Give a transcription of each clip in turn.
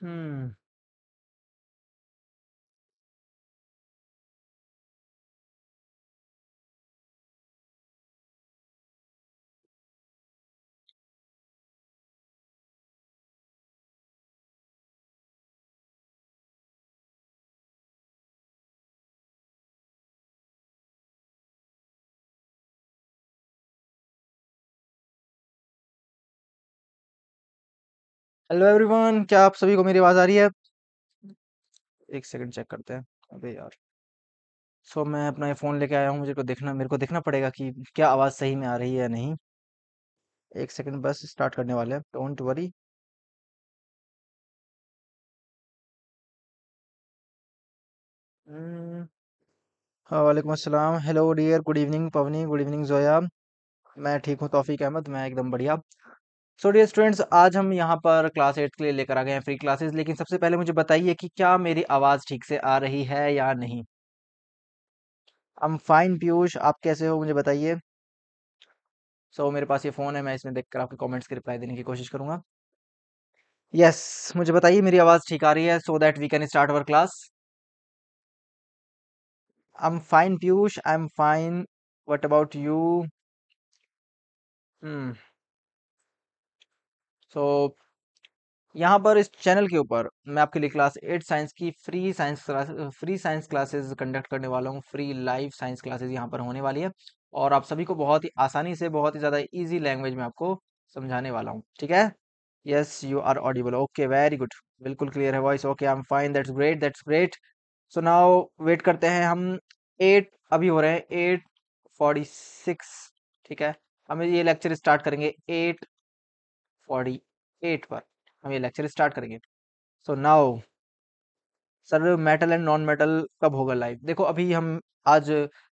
हम्म hello everyone क्या आप सभी को मेरी आवाज़ आ रही है? एक सेकंड चेक करते हैं। अबे यार। सो so, मैं अपना ये फ़ोन लेके आया हूँ मुझे को देखना मेरे को देखना पड़ेगा कि क्या आवाज़ सही में आ रही है या नहीं। एक सेकंड बस स्टार्ट करने वाले हैं। Don't worry. हाँ वालेकुम अस्सलाम। Hello dear good evening Pavani. Good evening Zoya. मैं ठीक हूँ तौफीक अहमद। मैं एकदम बढ़िया। सो डियर स्टूडेंट्स आज हम यहाँ पर क्लास एट के लिए लेकर आ गए हैं फ्री क्लासेस लेकिन सबसे पहले मुझे बताइए कि क्या मेरी आवाज़ ठीक से आ रही है या नहीं? हम फाइन पीयूष आप कैसे हो मुझे बताइए। सो so, मेरे पास ये फ़ोन है मैं इसमें देखकर आपके कमेंट्स के रिप्लाई देने की कोशिश करूँगा। यस yes, मुझे बताइए मेरी आवाज़ ठीक आ रही है so that we can start our class I am fine Piyush I am fine what about you so यहाँ पर इस चैनल के ऊपर मैं आपके लिए क्लास एट साइंस की free science class free science classes conduct करने वाला हूँ। फ्री लाइव साइंस क्लासेस यहाँ पर होने वाली है। और आप सभी को बहुत ही आसानी से, बहुत ही ज़्यादा इजी लैंग्वेज में आपको समझाने वाला हूँ। ठीक है? Yes you are audible okay very good बिल्कुल क्लियर है voice okay I am fine that's great that's great so now wait करते हैं हम। एट अभी हो रहे हैं एट फोर्टी सिक्स ठीक है? हम ये लेक्चर स्टार्ट करेंगे। एट फोर्टी एट पर हम ये लेक्चर स्टार्ट करेंगे। So now sir metal and non metal कब होगा लाइव देखो अभी हम आज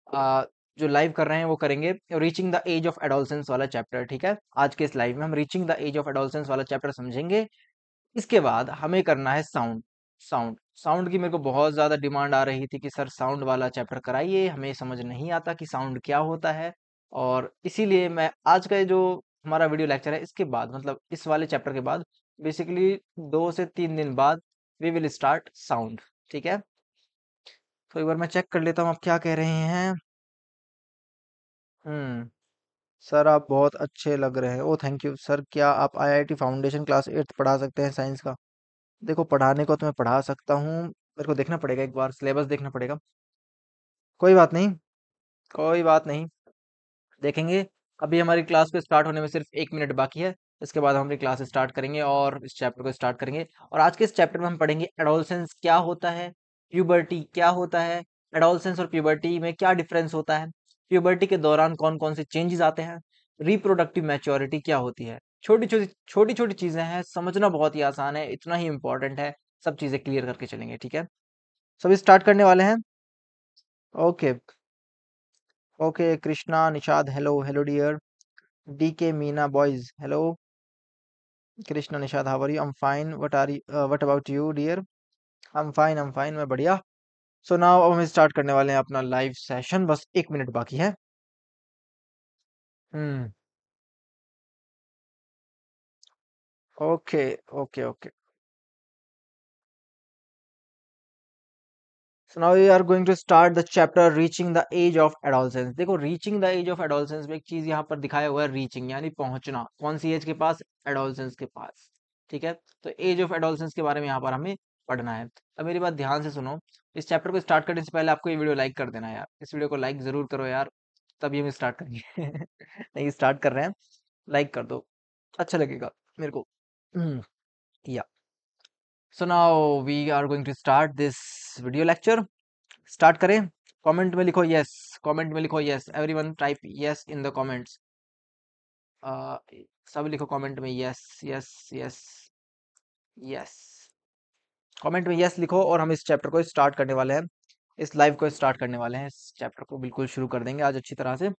आ, जो लाइव कर रहे हैं वो करेंगे reaching the age of adolescence वाला चैप्टर ठीक है? आज के इस लाइव में हम reaching the age of adolescence वाला चैप्टर समझेंगे। इसके बाद हमें करना है साउंड साउंड साउंड की मेरे को बहुत ज़्यादा डिमांड आ रही थी कि सर साउंड वाला चैप्टर कराइए। हमें समझ नहीं आता कि साउंड क्या होता है। और इसीलिए मैं आज का जो हमारा वीडियो लेक्चर है, इसके बाद मतलब इस वाले चैप्टर के बाद, बेसिकली दो से तीन दिन बाद वी विल स्टार्ट साउंड, ठीक है? तो एक बार मैं चेक कर लेता हूँ आप क्या कह रहे हैं। हम्म सर आप बहुत अच्छे लग रहे हैं। ओ थैंक यू। सर, क्या आप आईआईटी फाउंडेशन क्लास एट्थ पढ़ा सकते हैं साइंस का? देखो, पढ़ाने को तो मैं पढ़ा सकता हूँ, मेरे को देखना पड़ेगा एक बार, सिलेबस देखना पड़ेगा। कोई बात नहीं, कोई बात नहीं, देखेंगे। अभी हमारी क्लास को स्टार्ट होने में सिर्फ़ एक मिनट बाकी है, इसके बाद हम अपनी क्लास स्टार्ट करेंगे और इस चैप्टर को स्टार्ट करेंगे। और आज के इस चैप्टर में हम पढ़ेंगे एडोलसेंस क्या होता है, प्यूबर्टी क्या होता है, एडोलसेंस और प्यूबर्टी में क्या डिफरेंस होता है, प्यूबर्टी के दौरान कौन कौन से चेंजेस आते हैं, रिप्रोडक्टिव मैच्योरिटी क्या होती है छोटी छोटी छोटी छोटी चीज़ें हैं, समझना बहुत ही आसान है, इतना ही इंपॉर्टेंट है, सब चीज़ें क्लियर करके चलेंगे, ठीक है? सभी स्टार्ट करने वाले हैं? Okay. Okay Krishna Nishad hello hello dear D K Meena boys hello Krishna Nishad how are you am fine what are you what about you dear I am fine I am fine मैं बढ़िया। So now अब हम start करने वाले हैं अपना live session बस एक मिनट बाकी है। Okay okay okay So now we are going to start the chapter reaching the age of adolescence. देखो, reaching the age of adolescence में एक चीज़ यहाँ पर दिखाया हुआ है, reaching, यानी पहुँचना। कौन सी एज के पास? Adolescence के पास। ठीक है? तो एज ऑफ़ adolescence के बारे में यहाँ पर हमें पढ़ना है। अब मेरी बात ध्यान से सुनो। इस चैप्टर को स्टार्ट करने से पहले आपको ये वीडियो लाइक कर देना यार। इस वीडियो को लाइक ज़रूर करो यार। तभी हम स्टार्ट करेंगे नहीं स्टार्ट कर रहे हैं। लाइक कर दो। अच्छा लगेगा मेरे को। या। So now we are going to start this video lecture start करें। कमेंट में लिखो यस कमेंट में लिखो yes everyone type yes in the comments सब लिखो कमेंट में yes yes yes yes comment में यस लिखो और हम इस चैप्टर को स्टार्ट करने वाले हैं। इस लाइव को स्टार्ट करने वाले हैं। इस चैप्टर को बिल्कुल शुरू कर देंगे आज अच्छी तरह से।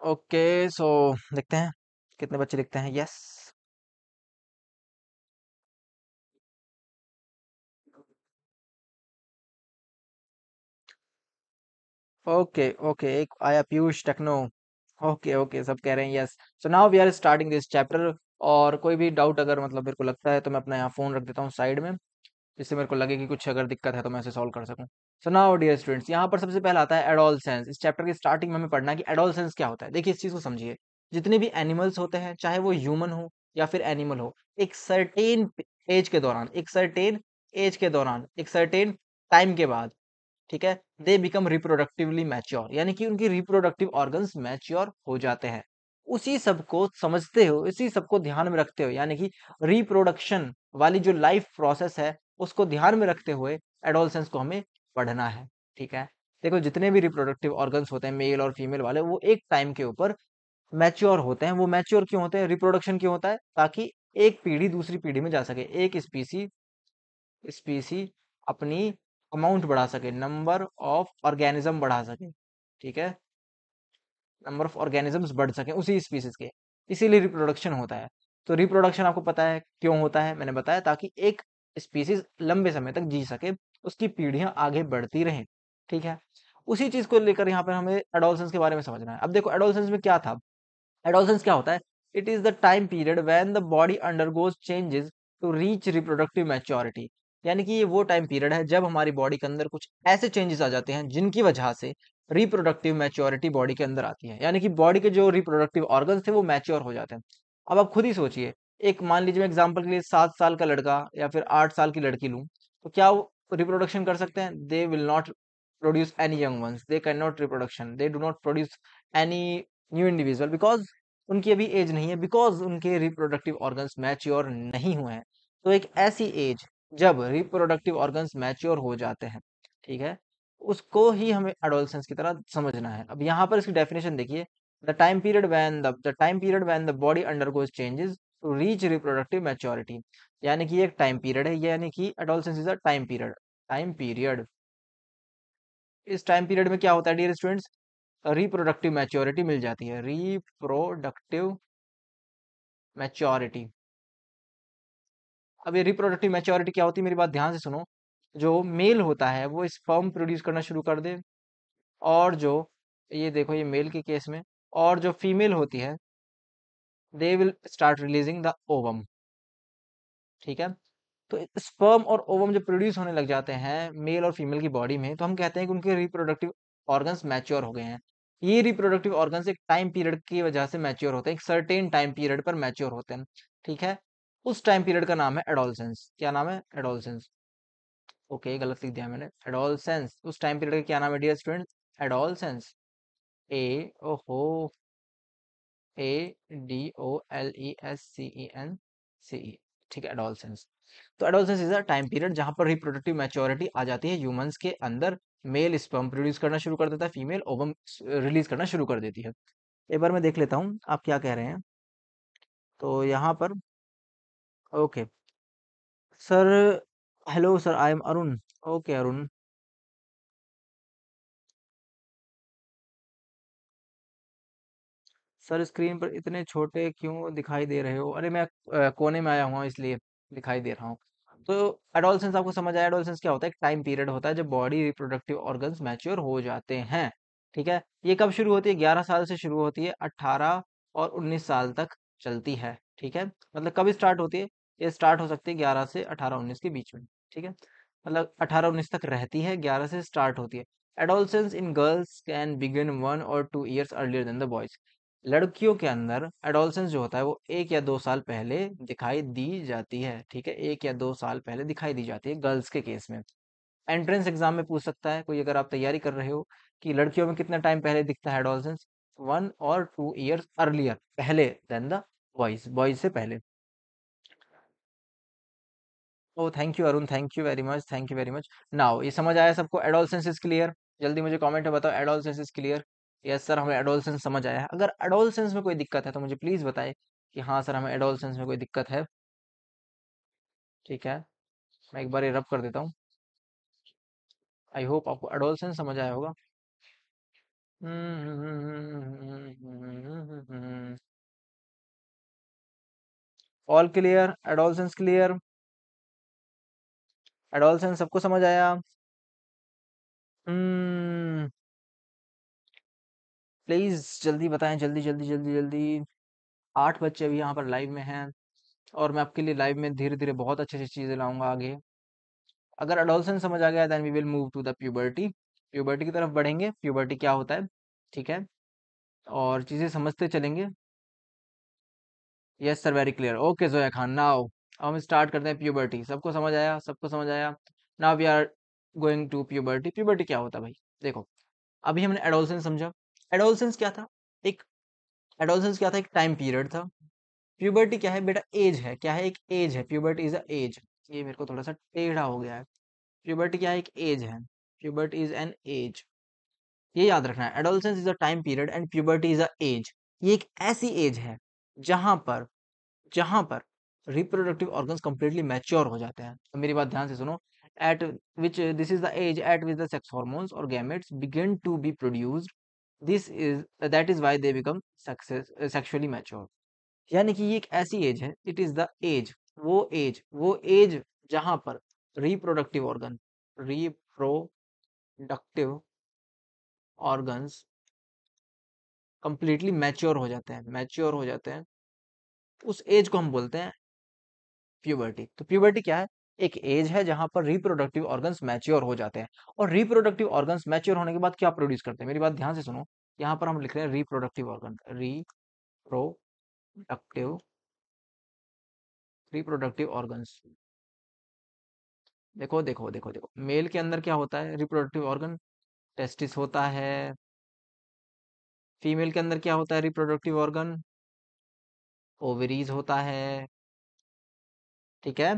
ओके सो देखते हैं। कितने बच्चे लिखते हैं? यस ओके ओके एक आया पीयूष टेक्नो। ओके ओके सब कह रहे हैं yes so now we are starting this chapter और कोई भी डाउट अगर मतलब मेरे को लगता है तो मैं अपना यहाँ फ़ोन रख देता हूँ साइड में, जिससे मेरे को लगे कि कुछ अगर दिक्कत है तो मैं इसे सॉल्व कर सकूँ। सो नाउ डियर स्टूडेंट्स यहाँ पर सबसे पहला आता है एडोलसेंस इस चैप्टर की स्टार्टिंग में हमें पढ़ना है कि एडोलसेंस क्या होता है। देखिए इस चीज़ को समझिए। जितने भी एनिमल्स होते हैं, चाहे वो ह्यूमन हो या फिर एनिमल हो, एक सर्टेन एज के दौरान, एक सर्टेन एज के दौरान, एक सर्टेन टाइम के बाद, ठीक है, दे बिकम रिप्रोडक्टिवली मैच्योर, यानी कि उनकी रिप्रोडक्टिव ऑर्गन्स मैच्योर हो जाते हैं। उसी सबको समझते हो इसी सबको ध्यान में रखते हो, यानी कि रिप्रोडक्शन वाली जो लाइफ प्रोसेस है, उसको ध्यान में रखते हुए एडोलसेंस को हमें पढ़ना है, ठीक है? देखो, जितने भी रिप्रोडक्टिव ऑर्गन्स होते हैं, मेल और फीमेल वाले, वो एक टाइम के ऊपर मैच्योर होते हैं। वो मैच्योर क्यों होते हैं? रिप्रोडक्शन क्यों होता है? ताकि एक पीढ़ी दूसरी पीढ़ी में जा सके। एक स्पीसी स्पीसी अपनी अमाउंट बढ़ा सके। नंबर ऑफ़ ऑर्गेनिज्म बढ़ा सके। ठीक है? नंबर ऑफ़ ऑर्गेनिजम्स बढ़ सके उसी स्पीसीज के। इसीलिए रिप्रोडक्शन होता है। तो रिप्रोडक्शन आपको पता है क्यों होता है? मैंने बताया ताकि एक स्पीसीज लंबे समय तक जी सके, उसकी पीढ़ियाँ आगे बढ़ती रहें। ठीक है? उसी चीज़ को लेकर यहाँ पर हमें एडोलसेंस के बारे में समझना है। अब देखो, एडोलसेंस में क्या था? एडोलसेंस क्या होता है? It is the time period when the body undergoes changes to reach reproductive maturity यानी कि ये वो टाइम पीरियड है जब हमारी बॉडी के अंदर कुछ ऐसे चेंजेस आ जाते हैं जिनकी वजह से रिप्रोडक्टिव मैच्योरिटी बॉडी के अंदर आती है। यानी कि बॉडी के जो रिप्रोडक्टिव ऑर्गन थे वो मैच्योर हो जाते हैं। अब आप खुद ही सोचिए, एक मान लीजिए मैं एग्ज़ाम्पल के लिए सात साल का लड़का या फिर आठ साल की लड़की लूँ तो क्या वो रिप्रोडक्शन कर सकते हैं? They will not produce any young ones they can not reproduction they do not produce any new individual because उनकी अभी एज नहीं है बिकॉज़ उनके रिप्रोडक्टिव ऑर्गन्स मैच्योर नहीं हुए हैं। तो एक ऐसी एज जब रिप्रोडक्टिव ऑर्गन्स मैच्योर हो जाते हैं, ठीक है, उसको ही हमें एडोलसेंस की तरह समझना है। अब यहाँ पर इसकी डेफिनेशन देखिए the time period when the time period when the body undergoes changes to reach reproductive maturity यानी कि एक टाइम पीरियड है, यानी कि adolescence is a time period time period इस टाइम पीरियड में क्या होता है डियर स्टूडेंट्स रिप्रोडक्टिव मैच्योरिटी मिल जाती है। रिप्रोडक्टिव मैच्योरिटी अब ये रिप्रोडक्टिव मैच्योरिटी क्या होती है? मेरी बात ध्यान से सुनो। जो मेल होता है, वो स्पर्म प्रोड्यूस करना शुरू कर दे और जो, ये देखो ये मेल के केस में, और जो फीमेल होती है they will start releasing the ovum ठीक है? तो स्पर्म और ओवम जब प्रोड्यूस होने लग जाते हैं मेल और फीमेल की बॉडी में तो हम कहते हैं कि उनके रिप्रोडक्टिव ऑर्गन्स मैच्योर हो गए हैं। ये रिप्रोडक्टिव ऑर्गन्स एक टाइम पीरियड की वजह से मैच्योर होते हैं, एक सर्टेन टाइम पीरियड पर मैच्योर होते हैं, ठीक है? उस टाइम पीरियड का नाम है एडोलसेंस क्या नाम है? एडोलसेंस ओके गलत लिख दिया मैंने। एडोलसेंस उस टाइम पीरियड का क्या नाम है डियर स्टूडेंट एडोलसेंस ए ओहो A D O L E S C E N C E ठीक है एडोलसेंस तो adolescence is a time period जहाँ पर रिप्रोडक्टिव मैच्योरिटी आ जाती है ह्यूमंस के अंदर। मेल स्पर्म प्रोड्यूस करना शुरू कर देता है फीमेल ओवम रिलीज़ करना शुरू कर देती है। एक बार मैं देख लेता हूँ, आप क्या कह रहे हैं? तो यहाँ पर okay sir hello sir I am Arun okay Arun sir screen पर इतने छोटे क्यों दिखाई दे रहे हो? अरे, मैं कोने में आया हुआ इसलिए दिखाई दे रहा हूँ। तो एडोलसेंस आपको समझ आया एडोलसेंस क्या होता है? एक टाइम पीरियड होता है जब बॉडी रिप्रोडक्टिव ऑर्गन्स मैच्योर हो जाते हैं, ठीक है? ये कब शुरू होती है? ग्यारह साल से शुरू होती है अट्ठारह और उन्नीस साल तक चलती है, ठीक है? मतलब कब स्टार्ट होती है? ये स्टार्ट हो सकती है ग्यारह से अठारह उन्नीस के बीच में, ठीक है? मतलब अठारह उन्नीस तक रहती है, ग्यारह से स्टार्ट होती है। Adolescence in girls can begin one or two years earlier than the boys लड़कियों के अंदर एडोलसेंस जो होता है, वो एक या दो साल पहले दिखाई दी जाती है, ठीक है? एक या दो साल पहले दिखाई दी जाती है गर्ल्स के केस में। एंट्रेंस एग्ज़ाम में पूछ सकता है, कोई अगर आप तैयारी कर रहे हो कि लड़कियों में कितना टाइम पहले दिखता है adolescence? One or two years earlier, पहले देन द बॉयज़ बॉयज़ से पहले। ओ, thank you Arun, thank you very much, thank you very much. Now, ये समझ आया सबको एडोलसेंस इज़ क्लियर? जल्दी मुझे कमेंट में बताओ, adolescence is clear? Yes sir, हमें एडोलसेंस समझ आया है। अगर एडोलसेंस में कोई दिक्कत है तो मुझे प्लीज़ बताएँ कि हाँ सर, हमें एडोलसेंस में कोई दिक्कत है। ठीक है, मैं एक बार ये रब कर देता हूँ। आई होप आपको एडोलसेंस समझ आया होगा। All clear adolescence clear adolescence सबको समझ आया? हम्म प्लीज़ जल्दी बताएँ, जल्दी जल्दी जल्दी जल्दी। आठ बच्चे अभी यहाँ पर लाइव में हैं और मैं आपके लिए लाइव में धीरे धीरे बहुत अच्छी अच्छी चीज़ें लाऊँगा आगे। अगर अडोलसन समझ आ गया then we will move to the puberty puberty की तरफ़ बढ़ेंगे। प्यूबर्टी क्या होता है? ठीक है? और चीज़ें समझते चलेंगे। Yes sir very clear okay Zoya Khan now हम स्टार्ट करते हैं प्यूबर्टी सबको समझ आया? सबको समझ आया? Now we are going to puberty puberty क्या होता है भाई? देखो, अभी हमने एडोलसेंस समझा। एडोलसेंस क्या था? एक एडोलसेंस क्या था? एक टाइम पीरियड था। प्यूबर्टी क्या है बेटा? एज है। क्या है? एक एज है। Puberty is a age. ये मेरे को थोड़ा सा टेढ़ा हो गया है। प्यूबर्टी क्या है? एक एज है। Puberty is an age. ये याद रखना है। Adolescence is a time period and puberty is a age. ये एक ऐसी एज है जहाँ पर जहाँ पर रिप्रोडक्टिव ऑर्गन्स कंप्लीटली मैच्योर हो जाते हैं। तो मेरी बात ध्यान से सुनो। at which uh, this is the age at which the sex hormones or gametes to be produced this is uh, is why they become success success, mature यानी कि ये एक ऐसी एज है इट इज़ द एज वो age वो age जहाँ पर reproductive organ reproductive organs completely mature हो जाते हैं मैच्योर हो जाते हैं उस एज को हम बोलते हैं प्यूबर्टी तो प्यूबर्टी क्या है? एक एज है जहाँ पर रिप्रोडक्टिव ऑर्गन्स मैच्योर हो जाते हैं। और रिप्रोडक्टिव ऑर्गन्स मैच्योर होने के बाद क्या प्रोड्यूस करते हैं? मेरी बात ध्यान से सुनो। यहाँ पर हम लिख रहे हैं reproductive organ reproductive reproductive organs देखो देखो देखो देखो, मेल के अंदर क्या होता है? रिप्रोडक्टिव ऑर्गन टेस्टिस होता है। फीमेल के अंदर क्या होता है? रिप्रोडक्टिव ऑर्गन ओवरीज होता है। ठीक है?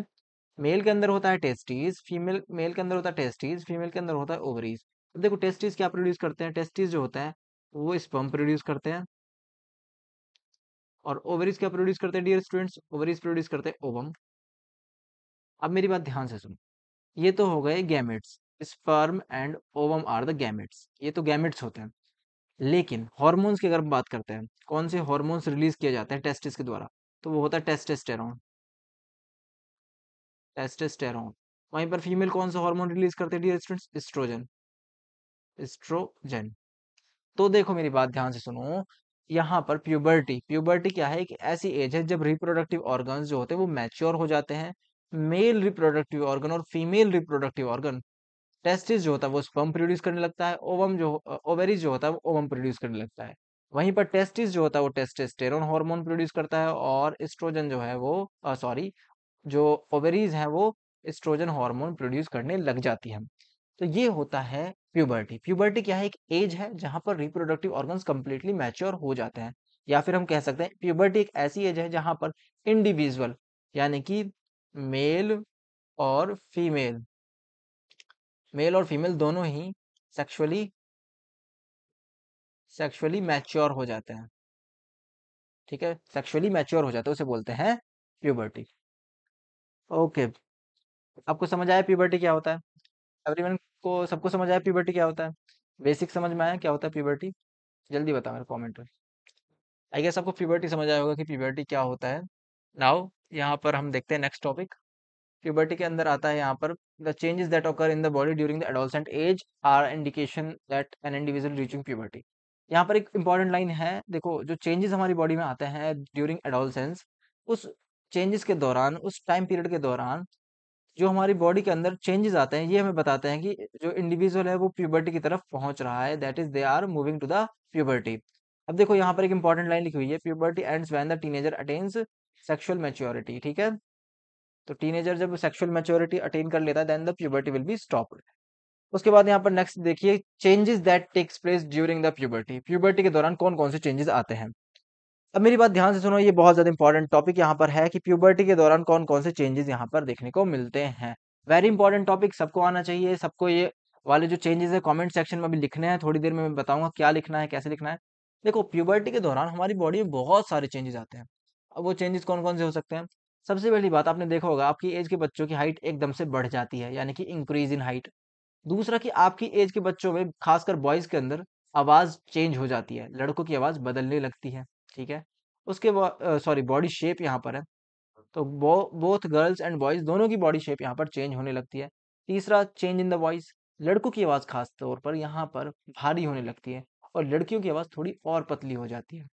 मेल के अंदर होता है टेस्टीज, फीमेल, मेल के अंदर होता है टेस्टीज, फीमेल के अंदर होता है ओवरीज। अब देखो टेस्टीज क्या प्रोड्यूस करते हैं? टेस्टीज जो होता है, वो स्पर्म प्रोड्यूस करते हैं। और ओवरीज क्या प्रोड्यूस करते हैं डियर स्टूडेंट्स ओवरीज प्रोड्यूस करते हैं ओवम अब मेरी बात ध्यान से सुनो। ये तो हो गए gametes sperm and ovum are the gametes ये तो गैमेट्स होते हैं। लेकिन हॉर्मोन्स की अगर बात करते हैं, कौन से हॉर्मोन्स रिलीज़ किए जाते हैं टेस्टिस के द्वारा? तो वो होता है टेस्टेस्टेरॉन टेस्टेस्टेरोन। वहीं पर फीमेल कौन सा हार्मोन रिलीज़ करते हैं? Dear students, oestrogen. एस्ट्रोजन। तो देखो मेरी बात ध्यान से सुनो, यहाँ पर प्यूबर्टी प्यूबर्टी क्या है? एक ऐसी एज है जब रिप्रोडक्टिव ऑर्गन्स जो होते हैं वो मैच्योर हो जाते हैं, मेल रिप्रोडक्टिव ऑर्गन और फीमेल रिप्रोडक्टिव ऑर्गन। टेस्टिस जो होता है वो स्पर्म प्रोड्यूस करने लगता है, ओवम जो ओवेरीज जो होता है वो ओवम प्रोड्यूस करने लगता है। वहीं पर टेस्टिस जो होता है वो टेस्टेस्टेरोन हार्मोन प्रोड्यूस करता है और एस्ट्रोजन जो है वो सॉरी जो ओवरीज हैं, वो एस्ट्रोजन हार्मोन प्रोड्यूस करने लग जाती है। तो ये होता है प्यूबर्टी प्यूबर्टी क्या है? एक एज है, जहाँ पर रिप्रोडक्टिव ऑर्गन्स कंप्लीटली मैच्योर हो जाते हैं। या फिर हम कह सकते हैं प्यूबर्टी एक ऐसी एज है, जहाँ पर इंडिविजुअल यानी कि मेल और फीमेल मेल और फीमेल दोनों ही सेक्सुअली सेक्सुअली मैच्योर हो जाते हैं। ठीक है? सेक्सुअली मैच्योर हो जाते हैं, उसे बोलते हैं प्यूबर्टी ओके। आपको समझ आया प्यूबर्टी क्या होता है? एवरीवन को, सबको समझ आया प्यूबर्टी क्या होता है? बेसिक समझ में आया क्या होता है प्यूबर्टी जल्दी बताओ मेरे कमेंट में आई गेस आपको प्यूबर्टी समझ आया होगा कि प्यूबर्टी क्या होता है। नाउ यहाँ पर हम देखते हैं नेक्स्ट टॉपिक प्यूबर्टी के अंदर आता है यहाँ पर the changes that occur in the body during the adolescent age are indication that an individual reaching puberty यहाँ पर एक इंपॉर्टेंट लाइन है, देखो, जो चेंजेस हमारी बॉडी में आते हैं ड्यूरिंग एडोलसेंस उस चेंजेस के दौरान, उस टाइम पीरियड के दौरान, जो हमारी बॉडी के अंदर चेंजेस आते हैं, ये हमें बताते हैं कि जो इंडिविजुअल है, वो प्यूबर्टी की तरफ़ पहुँच रहा है। That is they are moving to the puberty अब देखो, यहाँ पर एक इंपॉर्टेंट लाइन लिखी हुई है puberty ends when the teenager attains sexual maturity ठीक है? तो टीनेजर जब सेक्सुअल मेच्योरिटी अटेन कर लेता है then the puberty will be stopped उसके बाद यहाँ पर नेक्स्ट देखिए changes that takes place during the puberty puberty के दौरान कौन कौन से चेंजेस आते हैं? अब मेरी बात ध्यान से सुनो, ये बहुत ज़्यादा इंपॉर्टेंट टॉपिक यहाँ पर है कि प्यूबर्टी के दौरान कौन कौन से चेंजेस यहाँ पर देखने को मिलते हैं। वेरी इंपॉर्टेंट टॉपिक सबको आना चाहिए, सबको ये वाले जो चेंजेस है कमेंट सेक्शन में भी लिखने हैं, थोड़ी देर में मैं बताऊँगा क्या लिखना है, कैसे लिखना है। देखो प्यूबर्टी के दौरान हमारी बॉडी में बहुत सारे चेंजेस आते हैं। अब वो चेंजेस कौन कौन से हो सकते हैं? सबसे पहली बात आपने देखा होगा, आपकी एज के बच्चों की हाइट एकदम से बढ़ जाती है, यानी कि इंक्रीज इन हाइट दूसरा कि आपकी एज के बच्चों में, खासकर बॉयज़ के अंदर, आवाज़ चेंज हो जाती है, लड़कों की आवाज़ बदलने लगती है। ठीक है? उसके सॉरी बॉडी शेप यहाँ पर है। तो बो, बोथ गर्ल्स एंड बॉयज़ दोनों की बॉडी शेप यहाँ पर चेंज होने लगती है। तीसरा चेंज इन द वॉइस लड़कों की आवाज़ खास तौर पर यहाँ पर भारी होने लगती है और लड़कियों की आवाज़ थोड़ी और पतली हो जाती है।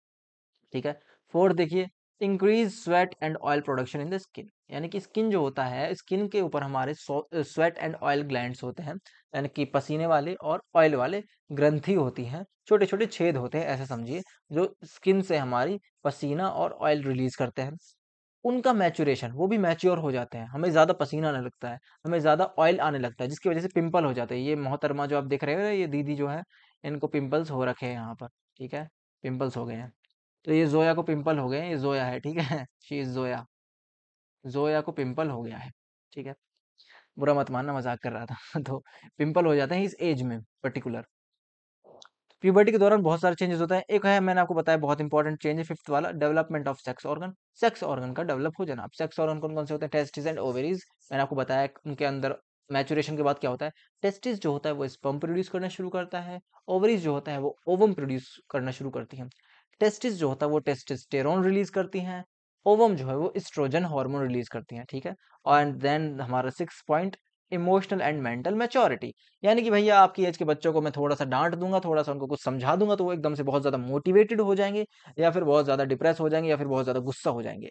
ठीक है? फोर्थ देखिए increase sweat and oil production in the skin यानी कि स्किन जो होता है स्किन के ऊपर हमारे स्वेट एंड ऑयल ग्लैंड्स होते हैं। यानी कि पसीने वाले और ऑयल वाले ग्रंथि होती हैं। छोटे छोटे छेद होते हैं, ऐसे समझिए, जो स्किन से हमारी पसीना और ऑयल रिलीज़ करते हैं। उनका मैचुरेशन, वो भी मैच्योर हो जाते हैं। हमें ज़्यादा पसीना आने लगता है, हमें ज़्यादा ऑयल आने लगता है, जिसकी वजह से पिंपल हो जाते हैं। ये मोहतरमा जो आप देख रहे हो ये दीदी जो है, इनको पिंपल्स हो रखे हैं यहाँ पर, ठीक है? पिंपल्स हो गए हैं। तो ये जोया को पिंपल हो गए हैं, ये जोया है, ठीक है? She is Zoya. जोया को पिंपल हो गया है, ठीक है? बुरा मत मानना, मज़ाक कर रहा था। तो पिंपल हो जाते हैं इस एज में पर्टिकुलर प्यूबर्टी के दौरान बहुत सारे चेंजेस होते हैं। एक है, मैंने आपको बताया बहुत इंपॉर्टेंट चेंज है फिफ्थ वाला development of sex organ sex organ का डेवलप हो जाना। सेक्स ऑर्गन कौन कौन से होते हैं? टेस्टिस एंड ओवेरीज मैंने आपको बताया उनके अंदर मैचुरेशन के बाद क्या होता है? टेस्टिस जो होता है, वो स्पम प्रोड्यूस करना शुरू करता है। ओवरीज जो होता है, वो ओवम प्रोड्यूस करना शुरू करती है। टेस्टिस जो होता है, वो टेस्टिस्टेरोन रिलीज़ करती हैं। ओवम जो है वो स्ट्रोजन हार्मोन रिलीज़ करती हैं, ठीक है? और देन हमारा six point emotional and mental maturity. यानी कि भैया आपकी एज के बच्चों को मैं थोड़ा सा डांट दूँगा थोड़ा सा उनको कुछ समझा दूँगा तो वो एकदम से बहुत ज़्यादा मोटिवेटेड हो जाएँगे या फिर बहुत ज़्यादा डिप्रेस हो जाएँगे या फिर बहुत ज़्यादा गुस्सा हो जाएँगे।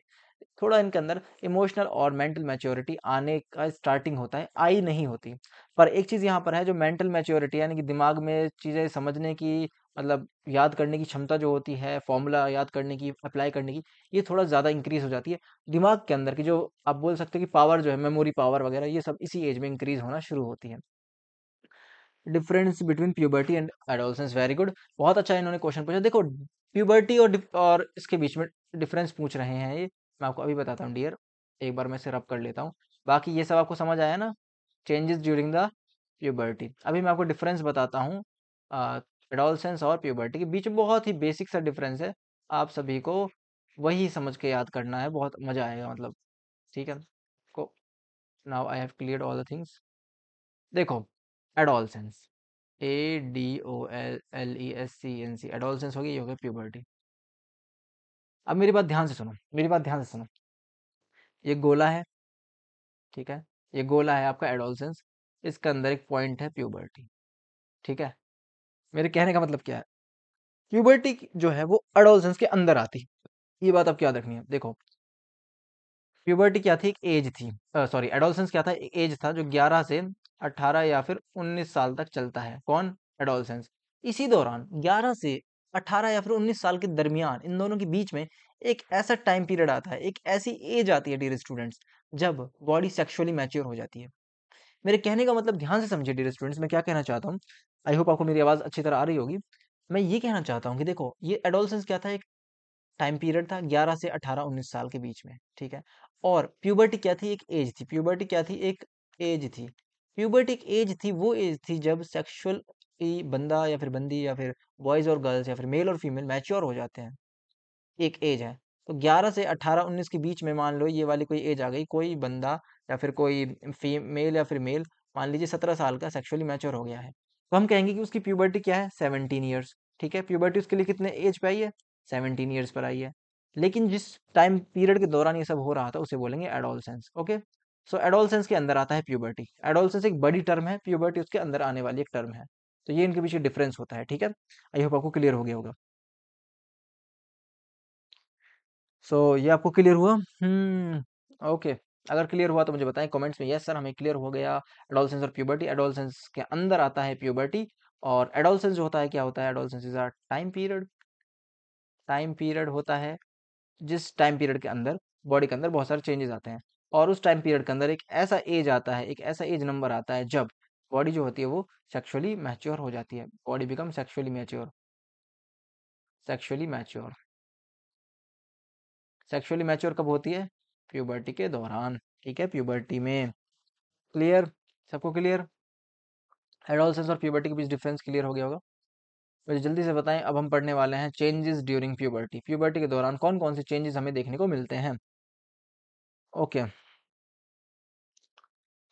थोड़ा इनके अंदर इमोशनल और मेंटल मैच्योरिटी आने का स्टार्टिंग होता है, आई नहीं होती। पर एक चीज़ यहाँ पर है जो मेंटल मैच्योरिटी, यानी कि दिमाग में चीज़ें समझने की मतलब याद करने की क्षमता जो होती है, फॉर्मूला याद करने की, अप्लाई करने की, ये थोड़ा ज़्यादा इंक्रीज हो जाती है। दिमाग के अंदर की जो आप बोल सकते हो कि पावर जो है, मेमोरी पावर वगैरह, ये सब इसी एज में इंक्रीज होना शुरू होती है। Difference between puberty and adolescence, very good. बहुत अच्छा इन्होंने क्वेश्चन पूछा। देखो, प्यूबर्टी और और इसके बीच में डिफरेंस पूछ रहे हैं ये, मैं आपको अभी बताता हूँ, डियर। एक बार मैं सिर्फ़ कर लेता हूँ। बाकी ये सब आपको समझ आया ना? Changes during the puberty. अभी मैं आपको डिफरेंस बताता हूँ। एडोलसेंस और प्यूबर्टी के बीच बहुत ही बेसिक सा डिफरेंस है। आप सभी को वही समझ के याद करना है, बहुत मज़ा आएगा मतलब। ठीक है? को now I have clear all the things देखो adolescence A D O L L E S C N C adolescence हो गई ये हो गया प्यूबर्टी अब मेरी बात ध्यान से सुनो, मेरी बात ध्यान से सुनो। ये गोला है, ठीक है? ये गोला है आपका एडोलसेंस इसके अंदर एक पॉइंट है प्यूबर्टी ठीक है? मेरे कहने का मतलब क्या है? प्यूबर्टी जो है, वो एडोलसेंस के अंदर आती है। ये बात आपको याद रखनी है? देखो। प्यूबर्टी क्या थी? एक एज थी। सॉरी एडोलसेंस क्या था? एक एज था जो 11 से 18 या फिर 19 साल तक चलता है। कौन? एडोलसेंस इसी दौरान 11 से 18 या फिर 19 साल के दरमियान इन दोनों के बीच में एक ऐसा टाइम पीरियड आता है, एक ऐसी एज आती है डियर स्टूडेंट्स जब बॉडी सेक्सुअली मैच्योर हो जाती है। मेरे कहने का मतलब ध्यान से समझिए डियर स्टूडेंट्स मैं क्या कहना चाहता हूँ? आई होप आपको मेरी आवाज़ अच्छी तरह आ रही होगी। मैं ये कहना चाहता हूँ कि देखो, ये एडोलसेंस क्या था? एक टाइम पीरियड था 11 से 18-19 साल के बीच में, ठीक है? और प्यूबर्टी क्या थी? एक एज थी। प्यूबर्टी क्या थी? एक एज थी। प्यूबर्टी एक एज थी, वो एज थी जब सेक्सुअल बंदा या फिर बंदी या फिर बॉयज़ और गर्ल्स या फिर मेल और फीमेल मैच्योर हो जाते हैं। एक एज है। तो 11 से 18-19 के बीच में मान लो ये वाली कोई एज आ गई, कोई बंदा या फिर कोई फीमेल या फिर मेल मान लीजिए 17 साल का सेक्सुअली मैच्योर हो गया है। तो हम कहेंगे कि उसकी प्यूबर्टी क्या है? 17 ईयर्स ठीक है? प्यूबर्टी उसके लिए कितने एज पे आई है? 17 ईयर्स पर आई है। लेकिन जिस टाइम पीरियड के दौरान ये सब हो रहा था उसे बोलेंगे एडोलसेंस ओके? सो एडोलसेंस के अंदर आता है प्यूबर्टी। एडोलसेंस एक बड़ी टर्म है प्यूबर्टी उसके अंदर आने वाली एक टर्म है। तो ये इनके पीछे डिफरेंस होता है ठीक है? आई होप आपको क्लियर हो गया होगा। सो so, ये आपको क्लियर हुआ? Hmm okay. अगर क्लियर हुआ तो मुझे बताएँ, कमेंट्स में, यस सर, हमें क्लियर हो गया, एडोलसेंस और प्यूबर्टी। एडोलसेंस के अंदर आता है प्यूबर्टी और एडोलसेंस जो होता है, क्या होता है? Adolescence is a time period. Time period होता है जिस टाइम पीरियड के अंदर, बॉडी के अंदर बहुत सारे चेंजेस आते हैं और उस टाइम पीरियड के अंदर एक ऐसा एज आता है, एक ऐसा एज नंबर आता है जब बॉडी जो होती है वो सेक्सुअली मैच्योर हो जाती है। Body become sexually mature. Sexually mature. Sexually mature कब होती है? प्यूबर्टी के दौरान, ठीक है? प्यूबर्टी में क्लियर सबको क्लियर एडोलसेंस और प्यूबर्टी के बीच डिफरेंस क्लियर हो गया होगा। मुझे जल्दी से बताएँ, अब हम पढ़ने वाले हैं चेंजेस ड्यूरिंग प्यूबर्टी प्यूबर्टी के दौरान कौन कौन से चेंजेस हमें देखने को मिलते हैं? ओके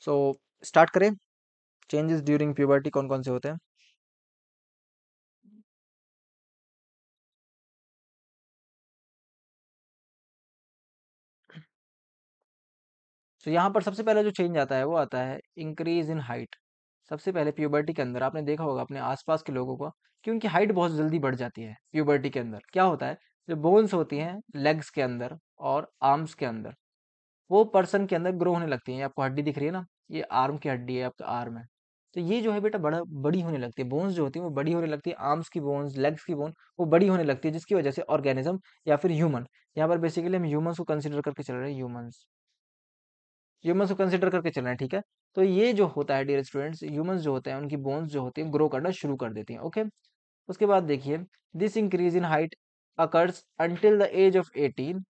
सो स्टार्ट करें। चेंजेस ड्यूरिंग प्यूबर्टी कौन कौन से होते हैं? तो यहाँ पर सबसे पहले जो चेंज आता है, वो आता है इंक्रीज इन हाइट सबसे पहले प्यूबर्टी के अंदर, आपने देखा होगा अपने आसपास के लोगों को कि उनकी हाइट बहुत जल्दी बढ़ जाती है प्यूबर्टी के अंदर। क्या होता है? जो बोन्स होती हैं लेग्स के अंदर और आर्म्स के अंदर, वो पर्सन के अंदर ग्रो होने लगती है। आपको हड्डी दिख रही है ना? ये आर्म की हड्डी है, आपका आर्म है। तो ये जो है बेटा बड़ा, बड़ी होने लगती है। बोन्स जो होती है, वो बड़ी होने लगती है। आर्म्स की बोन्स लेग्स की बोन वो बड़ी होने लगती है, जिसकी वजह से ऑर्गेनिज्म या फिर ह्यूमन यहाँ पर बेसिकली हम ह्यूमंस को कंसिडर करके चल रहे हैं ह्यूमंस ह्यूमंस को कंसिडर करके चल रहे हैं ठीक है? तो ये जो होता है डियर स्टूडेंट्स ह्यूमंस जो होते हैं उनकी बोन्स जो होती हैं ग्रो करना शुरू कर देती हैं ओके उसके बाद देखिए this increase in height occurs until the age of 18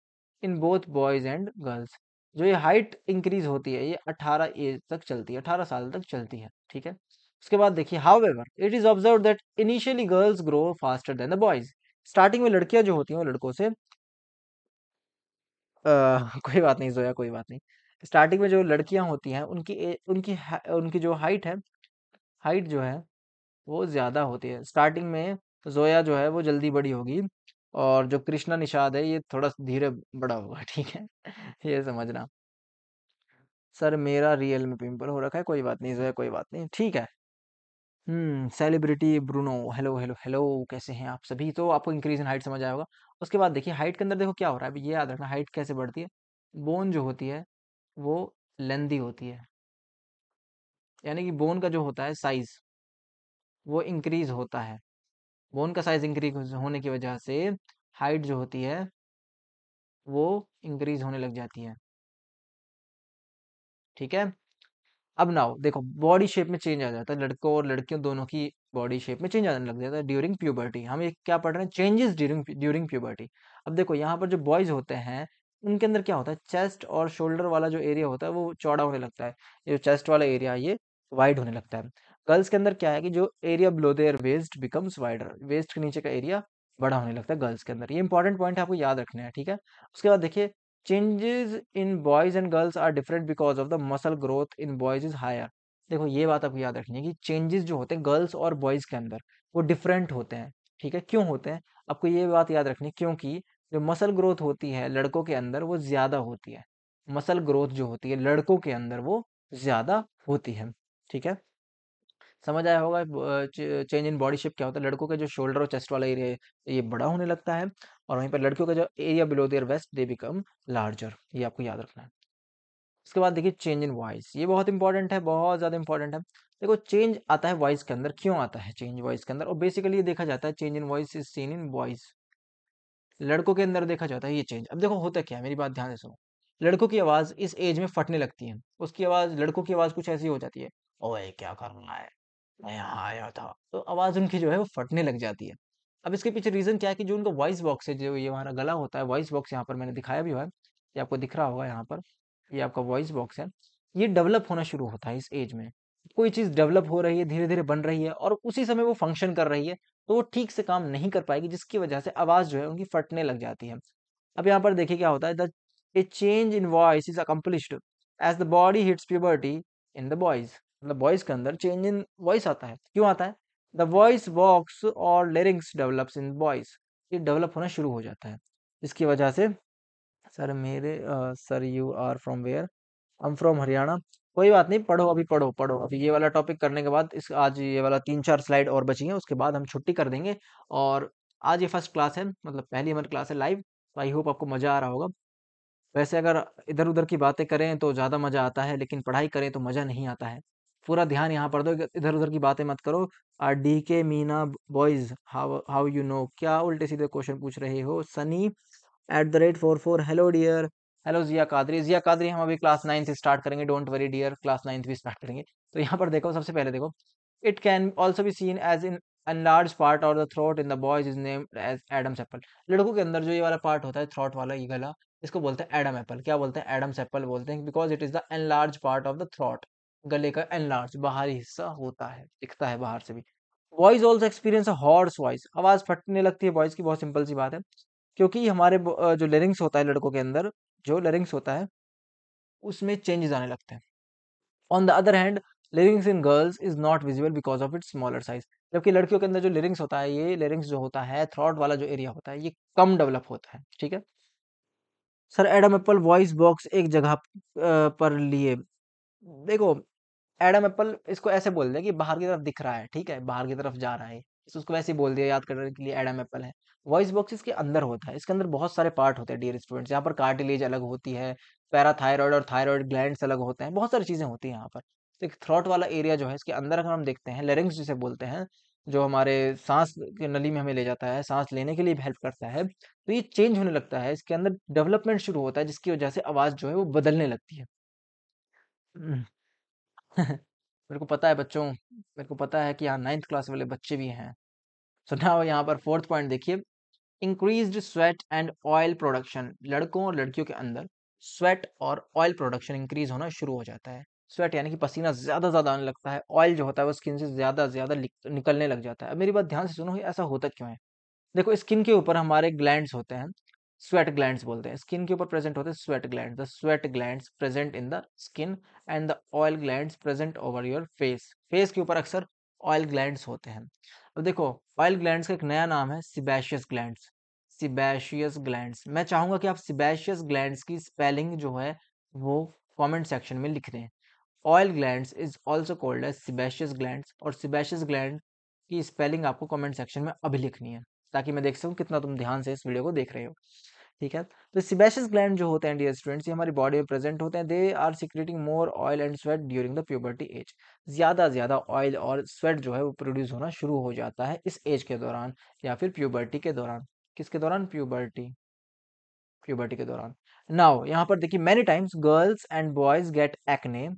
in both boys and girls जो ये हाइट इंक्रीज होती है ये 18 एज तक चलती है 18 साल तक चलती है ठीक है? उसके बाद देखिए however it is observe that initially girls grow faster than the boys starting में लड़कियाँ जो होती हैं वो लड़कों से अ, कोई बात नहीं जोया कोई बात नहीं। स्टार्टिंग में जो लड़कियाँ होती हैं उनकी ए, उनकी हा- उनकी जो हाइट है हाइट जो है वो ज़्यादा होती है। स्टार्टिंग में जोया जो है वो जल्दी बड़ी होगी और जो कृष्णा निषाद है ये थोड़ा धीरे बड़ा होगा ठीक है? ये समझना। सर मेरा रियल में पिंपल हो रखा है कोई बात नहीं जोया कोई बात नहीं ठीक है। हम्म celebrity Bruno hello hello hello कैसे हैं आप सभी? तो आपको इंक्रीज इन हाइट समझ आया होगा। उसके बाद देखिए हाइट के अंदर देखो क्या हो रहा है अभी ये याद रखना हाइट कैसे बढ़ती है? बोन जो होती है वो लेंदी होती है। यानी कि बोन का जो होता है साइज़, वो इंक्रीज होता है। बोन का साइज़ इंक्रीज होने की वजह से हाइट जो होती है, वो इंक्रीज होने लग जाती है। ठीक है? अब नाउ, देखो, बॉडी शेप में चेंज आ जाता है। लड़कों और लड़कियों दोनों की बॉडी शेप में चेंज आने लग जाता है ड्यूरिंग प्यूबर्टी। हम ये क्या पढ़ रहे हैं? Changes during during puberty. अब देखो, यहाँ पर जो बॉयज़ होते हैं उनके अंदर क्या होता है? चेस्ट और शोल्डर वाला जो एरिया होता है, वो चौड़ा होने लगता है। जो चेस्ट वाला एरिया ये वाइड होने लगता है। गर्ल्स के अंदर क्या है कि जो area below their waist becomes wider, waist के नीचे का एरिया बड़ा होने लगता है गर्ल्स के अंदर। ये इंपॉर्टेंट पॉइंट आपको याद रखने हैं, ठीक है? उसके बाद देखिए, changes in boys and girls are different because of the muscle growth in boys is higher. देखो, ये बात आपको याद रखनी है कि चेंजेस जो होते हैं गर्ल्स और बॉयज़ के अंदर, वो डिफरेंट होते हैं, ठीक है? क्यों होते हैं? आपको ये बात याद रखनी है क्योंकि जो मसल ग्रोथ होती है लड़कों के अंदर वो ज़्यादा होती है। मसल ग्रोथ जो होती है लड़कों के अंदर वो ज़्यादा होती है, ठीक है? समझ आया होगा चेंज इन बॉडी शेप क्या होता है? लड़कों का जो शोल्डर और चेस्ट वाला एरिया ये बड़ा होने लगता है और वहीं पर लड़कियों का जो area below their waist, they become larger, ये आपको याद रखना है। उसके बाद देखिए चेंज इन वॉइस, ये बहुत इंपॉर्टेंट है, बहुत ज़्यादा इंपॉर्टेंट है। देखो चेंज आता है वॉइस के अंदर, क्यों आता है चेंज वॉइस के अंदर? और बेसिकली ये देखा जाता है change in voice is seen in voice. लड़कों के अंदर देखा जाता है ये चेंज अब देखो होता क्या है, मेरी बात ध्यान से सुनो। लड़कों की आवाज़ इस एज में फटने लगती है, उसकी आवाज़, लड़कों की आवाज़ कुछ ऐसी हो जाती है, ओए, क्या करना है? मैं यहाँ आया था। तो आवाज़ उनकी जो है वो फटने लग जाती है। अब इसके पीछे रीज़न क्या है कि जो उनका वॉइस बॉक्स है, जो ये हमारा गला होता है वॉइस बॉक्स यहाँ पर मैंने दिखाया भी हुआ है, ये आपको दिख रहा होगा यहाँ पर, ये आपका वॉइस बॉक्स है, ये डेवलप होना शुरू होता है इस एज में। कोई चीज़ डेवलप हो रही है धीरे धीरे बन रही है और उसी समय वो फ़ंक्शन कर रही है तो वो ठीक से काम नहीं कर पाएगी, जिसकी वजह से आवाज़ जो है उनकी फटने लग जाती है। अब यहाँ पर देखिए क्या होता है, the a change in voice is accomplished as the body hits puberty in the boys मतलब बॉयज़ के अंदर चेंज इन वॉइस आता है। क्यों आता है? द वॉइस बॉक्स और लिरिंग्स डेवलप्स इन बॉयज़ ये डेवलप होना शुरू हो जाता है। इसकी वजह से, सर मेरे sir you are from where I am from Haryana. कोई बात नहीं, पढ़ो, अभी पढ़ो पढ़ो। अभी ये वाला टॉपिक करने के बाद इस, आज ये वाला तीन चार स्लाइड और बची हैं, उसके बाद हम छुट्टी कर देंगे। और आज ये फ़र्स्ट क्लास है मतलब पहली हमारी क्लास है लाइव तो आई होप आपको मज़ा आ रहा होगा। वैसे अगर इधर उधर की बातें करें तो ज़्यादा मज़ा आता है, लेकिन पढ़ाई करें तो मज़ा नहीं आता है। पूरा ध्यान यहाँ पर दो इधर उधर की बातें मत करो। R D K Meena boys how how you know क्या उल्टे सीधे क्वेश्चन पूछ रहे हो? Sunny at the rate four four hello dear hello Jiya Qadri Jiya Qadri हम अभी क्लास नाइन्थ से स्टार्ट करेंगे. Don't worry dear class ninth भी स्टार्ट करेंगे. तो यहाँ पर देखो, सबसे पहले देखो. It can also be seen as in enlarged part or the throat in the boys is named as Adam's apple. लड़कों के अंदर जो ये वाला पार्ट होता है थ्रोट वाला ये गला इसको बोलते हैं एडम एप्पल क्या बोलते हैं? एडम्स एप्पल बोलते हैं because it is the enlarged part of the throat गले का एन लार्ज बाहरी हिस्सा होता है, दिखता है बाहर से भी. Voice also experience a hoarse voice आवाज़ फटने लगती है वॉइस की, बहुत सिंपल सी बात है. क्योंकि हमारे जो लिरिंग्स होता है लड़कों के अंदर जो लिरिंग्स होता है, उसमें चेंजेस आने लगते हैं। On the other hand larynx in girls is not visible because of its smaller size जबकि लड़कियों के अंदर जो लिरिंग्स होता है, ये लिरिंग्स जो होता है थ्रॉट वाला जो एरिया होता है, ये कम डेवलप होता है, ठीक है? Sir Adam apple voice box एक जगह पर लिए। देखो एडम एप्पल इसको ऐसे बोल दें कि बाहर की तरफ़ दिख रहा है, ठीक है? बाहर की तरफ़ जा रहा है। उसको वैसे बोल दिया, याद करने के लिए एडम एप्पल है। वॉइस बॉक्स इसके अंदर होता है, इसके अंदर बहुत सारे पार्ट होते हैं डियर स्टूडेंट्स यहाँ पर कार्टिलेज अलग होती है पैराथायरॉयड और थायरॉयड ग्लैंड्स अलग होते हैं, बहुत सारी चीज़ें होती हैं यहाँ पर। तो एक थ्रॉट वाला एरिया जो है, इसके अंदर अगर हम देखते हैं लेरिंग्स जिसे बोलते हैं, जो हमारे सांस के नली में हमें ले जाता है, सांस लेने के लिए हेल्प करता है तो ये चेंज होने लगता है। इसके अंदर डेवलपमेंट शुरू होता है, जिसकी वजह से आवाज़ जो है वो बदलने लगती है। मेरे को पता है बच्चों, मेरे को पता है कि यहाँ नाइन्थ क्लास वाले बच्चे भी हैं। सो नाउ यहाँ पर फोर्थ पॉइंट देखिए increase sweat and oil production लड़कों और लड़कियों के अंदर स्वेट और ऑयल प्रोडक्शन इंक्रीज होना शुरू हो जाता है। स्वेट यानी कि पसीना ज़्यादा ज़्यादा आने लगता है ऑयल जो होता है वो स्किन से ज़्यादा ज़्यादा निकलने लग जाता है। अब मेरी बात ध्यान से सुनो ऐसा होता क्यों है? देखो स्किन के ऊपर हमारे ग्लैंड्स होते हैं स्वेट ग्लैंड बोलते हैं। स्किन के ऊपर प्रेजेंट होते हैं sweat gland the sweat glands present in the skin and the oil glands present over your face face के ऊपर अक्सर ऑयल ग्लैंड्स होते हैं। अब देखो ऑयल ग्लैंड्स का एक नया नाम है सिबेशियस ग्लैंड्स सिबेशियस ग्लैंड्स मैं चाहूँगा कि आप सिबेशियस ग्लैंड्स की स्पेलिंग जो है, वो कमेंट सेक्शन में लिख दें। Oil gland is also called as sebaceous gland और सिबेशियस ग्लैंड की स्पेलिंग आपको कमेंट सेक्शन में अभी लिखनी है। ताकि मैं देख सकूँ कितना तुम ध्यान से इस वीडियो को देख रहे हो। ठीक है? तो सिबेशियस ग्लैंड जो होते हैं डियर स्टूडेंट्स ये हमारी बॉडी में प्रेजेंट होते हैं। They are secreting more oil and sweat during the puberty age ज़्यादा ज़्यादा ऑयल और स्वेट जो है वो प्रोड्यूस होना शुरू हो जाता है इस एज के दौरान या फिर प्यूबर्टी के दौरान। किसके दौरान? प्यूबर्टी प्यूबर्टी के दौरान। नाउ यहाँ पर देखिए many times girls and boys get acne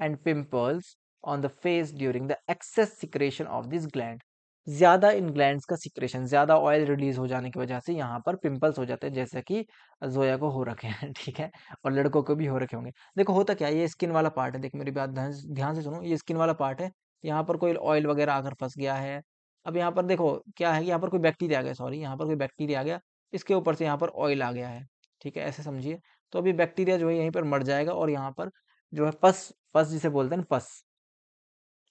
and pimples on the face during the excess secretion of this gland ज़्यादा इन ग्लैंड्स का सिक्रेशन, ज़्यादा ऑयल रिलीज़ हो जाने की वजह से यहाँ पर पिंपल्स हो जाते हैं, जैसे कि जोया को हो रखे हैं, ठीक है? और लड़कों को भी हो रखे होंगे। देखो, होता क्या ये स्किन वाला पार्ट है। देखो, मेरी बात ध्यान से सुनो, ये स्किन वाला पार्ट है। यहाँ पर कोई ऑयल वगैरह आकर फंस गया है। अब यहाँ पर देखो, क्या है यहाँ पर कोई बैक्टीरिया आ गया, सॉरी, यहाँ पर कोई बैक्टीरिया आ गया, इसके ऊपर से यहाँ पर ऑयल आ गया है, ठीक है? ऐसे समझिए। तो अभी बैक्टीरिया जो है यहीं पर मर जाएगा और यहाँ पर जो है पस पस जिसे बोलते हैं पस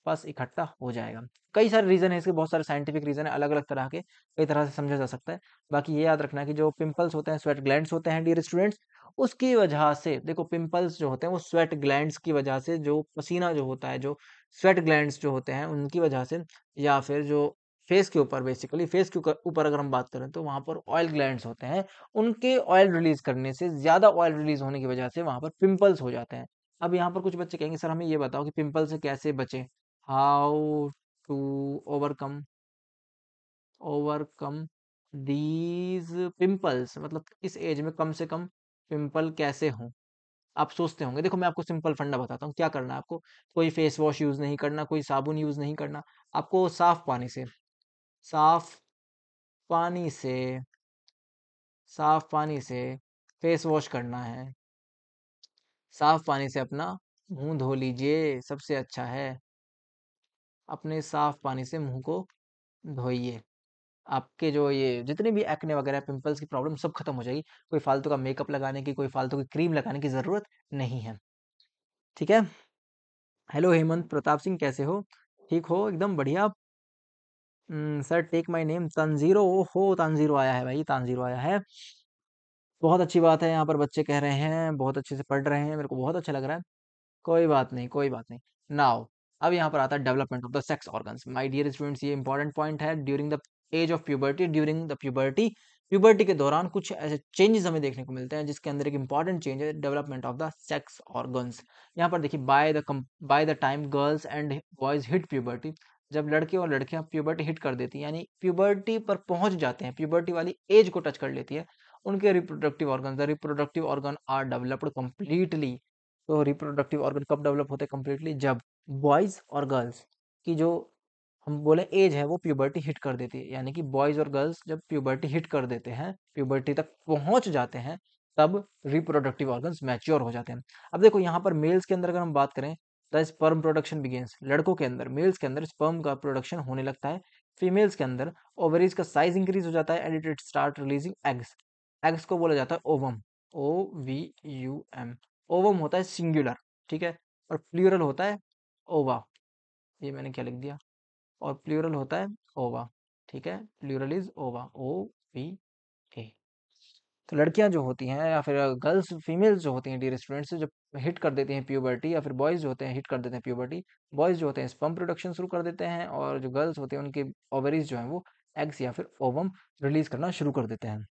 पास इकट्ठा हो जाएगा। कई सारे रीजन है, इसके बहुत सारे साइंटिफिक रीजन है अलग अलग तरह के, कई तरह से समझा जा सकता है। बाकी ये याद रखना कि जो पिंपल्स होते हैं, स्वेट ग्लैंड्स होते हैं, डियर स्टूडेंट्स, उसकी वजह से, देखो पिंपल्स जो होते हैं, वो स्वेट ग्लैंड्स की वजह से जो पसीना जो होता है, जो स्वेट ग्लैंड्स जो होते हैं, उनकी वजह से या फिर जो फेस के ऊपर, बेसिकली फेस के ऊपर अगर हम बात करें तो वहाँ पर ऑयल ग्लैंड्स होते हैं, उनके ऑयल रिलीज़ करने से ज़्यादा ऑयल रिलीज़ होने की वजह से वहाँ पर पिंपल्स हो जाते हैं। अब यहाँ पर कुछ बच्चे कहेंगे, सर, हमें ये बताओ कि पिंपल से कैसे बचें? How to overcome overcome these pimples मतलब इस एज में कम से कम पिंपल कैसे हों? आप सोचते होंगे, देखो मैं आपको सिंपल फंडा बताता हूँ, क्या करना है आपको? कोई फेस वॉश यूज़ नहीं करना, कोई साबुन यूज़ नहीं करना, आपको साफ़ पानी से, साफ़ पानी से, साफ़ पानी से फेस वॉश करना है। साफ़ पानी से अपना मुँह धो लीजिए, सबसे अच्छा है। अपने साफ़ पानी से मुँह को धोइए। आपके जो ये जितने भी एक्ने वगैरह पिंपल्स की प्रॉब्लम सब खत्म हो जाएगी। कोई फालतू का मेकअप लगाने की, कोई फालतू की क्रीम लगाने की ज़रूरत नहीं है। ठीक है? हेलो हेमंत प्रताप सिंह कैसे हो? ठीक हो? एकदम बढ़िया। Sir take my name Tanjiro हो तंजीरो आया है भाई तंजीरो आया है। बहुत अच्छी बात है, यहाँ पर बच्चे कह रहे हैं, बहुत अच्छे से पढ़ रहे हैं, मेरे को बहुत अच्छा लग रहा है। कोई बात नहीं, कोई बात नहीं। नाउ अब यहाँ पर आता है development of the sex organs my dear students ये इंपॉर्टेंट पॉइंट है during the age of puberty during the puberty puberty के दौरान कुछ ऐसे चेंजेस हमें देखने को मिलते हैं, जिसके अंदर एक इंपॉर्टेंट चेंज है development of the sex organs यहाँ पर देखिए by the by the time girls and boys hit puberty जब लड़के और लड़कियाँ प्यूबर्टी हिट कर देती हैं, यानी प्यूबर्टी पर पहुँच जाते हैं प्यूबर्टी वाली एज को टच कर लेती है, उनके reproductive organ the reproductive organ are developed completely तो रिप्रोडक्टिव ऑर्गन कब डेवलप होते कंप्लीटली जब बॉयज़ और गर्ल्स की जो हम बोले एज है, वो प्यूबर्टी हिट कर देती है। यानी कि बॉयज़ और गर्ल्स जब प्यूबर्टी हिट कर देते हैं प्यूबर्टी तक पहुँच जाते हैं, तब रिप्रोडक्टिव ऑर्गन्स मैच्योर हो जाते हैं। अब देखो, यहाँ पर मेल्स के अंदर अगर हम बात करें द स्पर्म प्रोडक्शन बिगेन्स लड़कों के अंदर मेल्स के अंदर स्पर्म का प्रोडक्शन होने लगता है। फीमेल्स के अंदर ओवरीज का साइज़ इंक्रीज हो जाता है and it start releasing eggs eggs को बोला जाता है ovum O V U M ovum होता है सिंगुलर, ठीक है? और प्लूरल होता है ओवा, ये मैंने क्या लिख दिया? और प्लूरल होता है ओवा, ठीक है? प्लूरल इज़ ओवा, ओ वी ए। तो लड़कियाँ जो होती हैं या फिर गर्ल्स, फीमेल्स जो होती हैं डियर स्टूडेंट्स जब हिट कर देती हैं प्यूबर्टी या फिर बॉयज़ जो होते हैं हिट कर देते हैं प्यूबर्टी, बॉयज़ जो होते हैं स्पर्म प्रोडक्शन शुरू कर देते हैं और जो गर्ल्स होते हैं उनके ओवरीज जो हैं वो एग्स या फिर ओवम रिलीज़ करना शुरू कर देते हैं।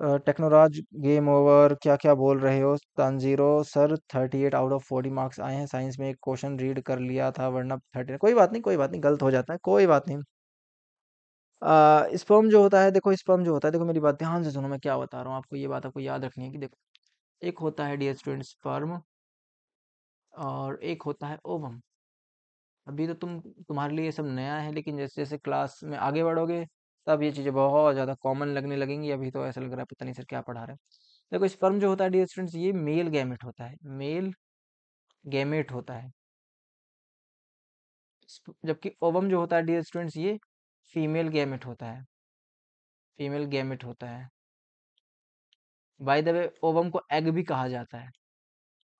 टेक्नोराज, गेम ओवर क्या क्या बोल रहे हो? Tanjiro sir, thirty eight out of forty marks आए हैं, साइंस में एक क्वेश्चन रीड कर लिया था, वरना थर्टी कोई बात नहीं, कोई बात नहीं, गलत हो जाता है, कोई बात नहीं। स्पर्म जो होता है, देखो, स्पर्म जो होता है, देखो, मेरी बात ध्यान से सुनो, मैं क्या बता रहा हूँ, आपको ये बात आपको याद रखनी है कि देखो, एक होता है डियर स्टूडेंट स्पर्म और एक होता है ओवम। अभी तो तुम, तुम्हारे लिए सब नया है, लेकिन जैसे जैसे क्लास में आगे बढ़ोगे तब ये चीज़ें बहुत ज़्यादा कॉमन लगने लगेंगी, अभी तो ऐसा लग रहा है, पता नहीं सर क्या पढ़ा रहे हैं। देखो स्पर्म जो होता है, डियर स्टूडेंट्स, ये मेल गैमेट होता है, मेल गैमेट होता है। जबकि ओवम जो होता है, डियर स्टूडेंट्स, ये फीमेल गैमेट होता है। फीमेल गैमेट होता है। बाय द वे, ओवम को एग भी कहा जाता है।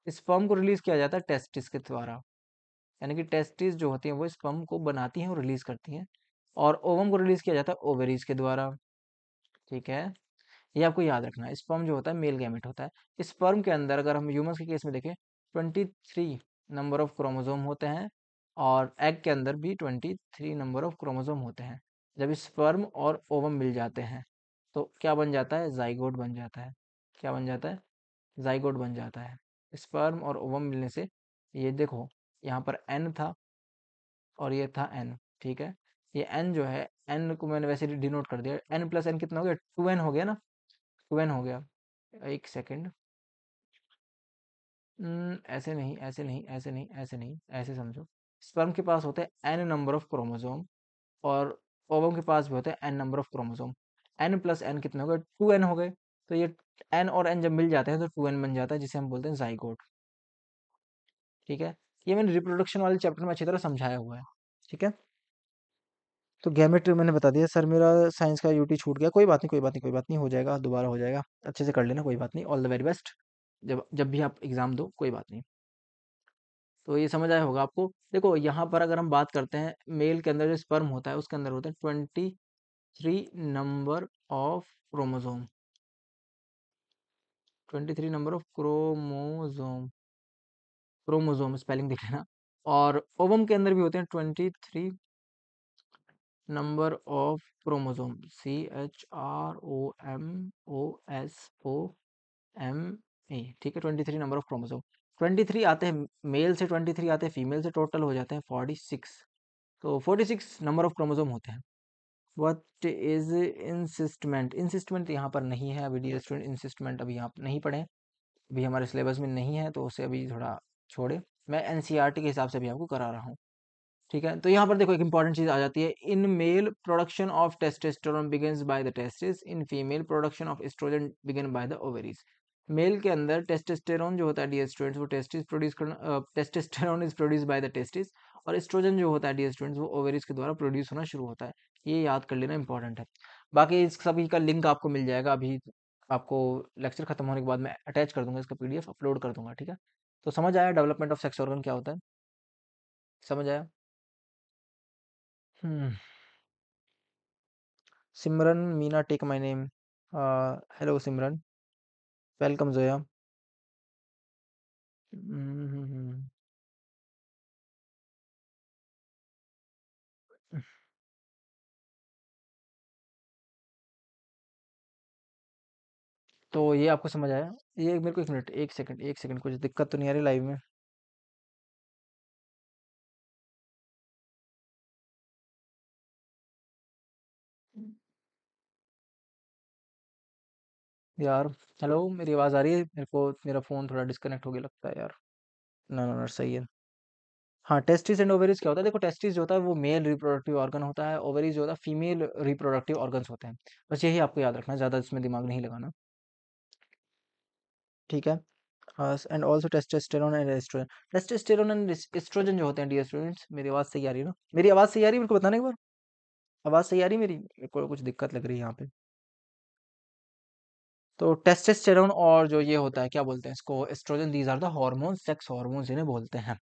स्पर्म को रिलीज़ किया जाता है टेस्टिस के द्वारा। यानी कि टेस्टिस जो होती हैं, वो स्पर्म को बनाती हैं और रिलीज़ करती हैं। और ओवम को रिलीज़ किया जाता है ओवरीज के द्वारा। ठीक है? ये आपको याद रखना है, स्पर्म जो होता है, मेल गैमेट होता है। स्पर्म के अंदर अगर हम ह्यूमंस के केस में देखें 23 नंबर ऑफ़ क्रोमोजोम होते हैं और एग के अंदर भी 23 नंबर ऑफ़ क्रोमोजोम होते हैं। जब स्पर्म और ओवम मिल जाते हैं तो क्या बन जाता है? जाइगोट बन जाता है। क्या बन जाता है? जाइगोट बन जाता है। स्पर्म और ओवम मिलने से, ये देखो, यहाँ पर एन था और ये था एन ठीक है? ये एन जो है एन को मैंने वैसे डिनोट कर दिया। एन प्लस एन कितना हो गया? टू एन हो गया ना? टू एन हो गया। एक सेकेंड ऐसे नहीं ऐसे नहीं ऐसे नहीं ऐसे नहीं, ऐसे समझो। स्पर्म के पास होते हैं एन नंबर ऑफ़ क्रोमोजोम और ओवम के पास भी होते हैं n number of chromosome n plus n कितने हो गए? टू एन हो गए। तो ये एन और एन जब मिल जाते हैं तो टू एन बन जाता है, जिसे हम बोलते हैं जाइगोट ठीक है? ये मैंने रिप्रोडक्शन वाले चैप्टर में अच्छी तरह समझाया हुआ है। ठीक है? तो गैमेट मैंने बता दिया, सर, मेरा साइंस का यूटी छूट गया, कोई बात नहीं, कोई बात नहीं, कोई बात नहीं, हो जाएगा, दोबारा हो जाएगा, अच्छे से कर लेना, कोई बात नहीं, ऑल द वेरी बेस्ट, जब जब भी आप एग्ज़ाम दो, कोई बात नहीं। तो ये समझ आया होगा आपको। देखो, यहाँ पर अगर हम बात करते हैं, मेल के अंदर जो स्पर्म होता है, उसके अंदर होते हैं twenty three number of chromosome twenty three number of chromosome chromosome spelling देख लेना। और ओवम के अंदर भी होते हैं twenty three number of chromosome C H R O M O S O M A ठीक है? Twenty three number of chromosome twenty three आते हैं मेल से ट्वेंटी थ्री आते हैं फीमेल से टोटल हो जाते हैं फोर्टी सिक्स तो forty six number of chromosome होते हैं. वट इज़ इंसिस्टमेंट इंसिस्टमेंट यहाँ पर नहीं है अभी डी स्टूडेंट इंसिस्टमेंट अभी यहाँ नहीं पढ़े अभी हमारे सिलेबस में नहीं है तो उसे अभी थोड़ा छोड़े। मैं एन के हिसाब से भी आपको करा रहा हूँ। ठीक है? तो यहाँ पर देखो एक इंपॉर्टेंट चीज़ आ जाती है। In male production of testosterone begins by the testis in female production of estrogen begin by the ovaries male के अंदर टेस्टेस्टेरोन जो होता है डी स्टूडेंट्स वो टेस्टिस प्रोड्यूस करना testosterone is produce by the testis और एस्ट्रोजन जो होता है डी स्टूडेंट्स वो ओवरीज के द्वारा प्रोड्यूस होना शुरू होता है। ये याद कर लेना इंपॉर्टेंट है। बाकी इस सभी का लिंक आपको मिल जाएगा। अभी आपको लेक्चर खत्म होने के बाद मैं अटैच कर दूँगा, इसका पीडीएफ अपलोड कर दूँगा, ठीक है? तो समझ आया डेवलपमेंट ऑफ़ सेक्स ऑर्गन क्या होता है? समझ आया? Simran Meena take my name hello Simran welcome Zoya तो ये आपको समझ आया? ये मेरे को एक मिनट, एक सेकंड एक सेकंड कुछ दिक्कत तो नहीं आ रही लाइव में? यार, हेलो, मेरी आवाज़ आ रही है? मेरे को, मेरा फ़ोन थोड़ा डिस्कनेक्ट हो गया लगता है यार। ना ना ना, सही है। हाँ टेस्टिस एंड ओवरीज क्या होता है? देखो टेस्टिस जो होता है वो मेल रिप्रोडक्टिव ऑर्गन होता है ओवरीज जो होता है फीमेल रिप्रोडक्टिव ऑर्गन्स होते हैं। बस यही आपको याद रखना है, ज़्यादा इसमें दिमाग नहीं लगाना। ठीक है? And also testosterone and estrogen testosterone and estrogen जो होते हैं डियर स्टूडेंट्स मेरी आवाज़ सही आ रही है ना? मेरी आवाज़ सही आ रही है? मेरे को बताना एक बार? आवाज़ सही आ रही मेरी? मेरे को कुछ दिक्कत लग रही है यहाँ पे। तो टेस्टेस्टेरोन और जो ये होता है, क्या बोलते हैं इसको? Estrogen these are the hormone sex hormones इन्हें बोलते हैं।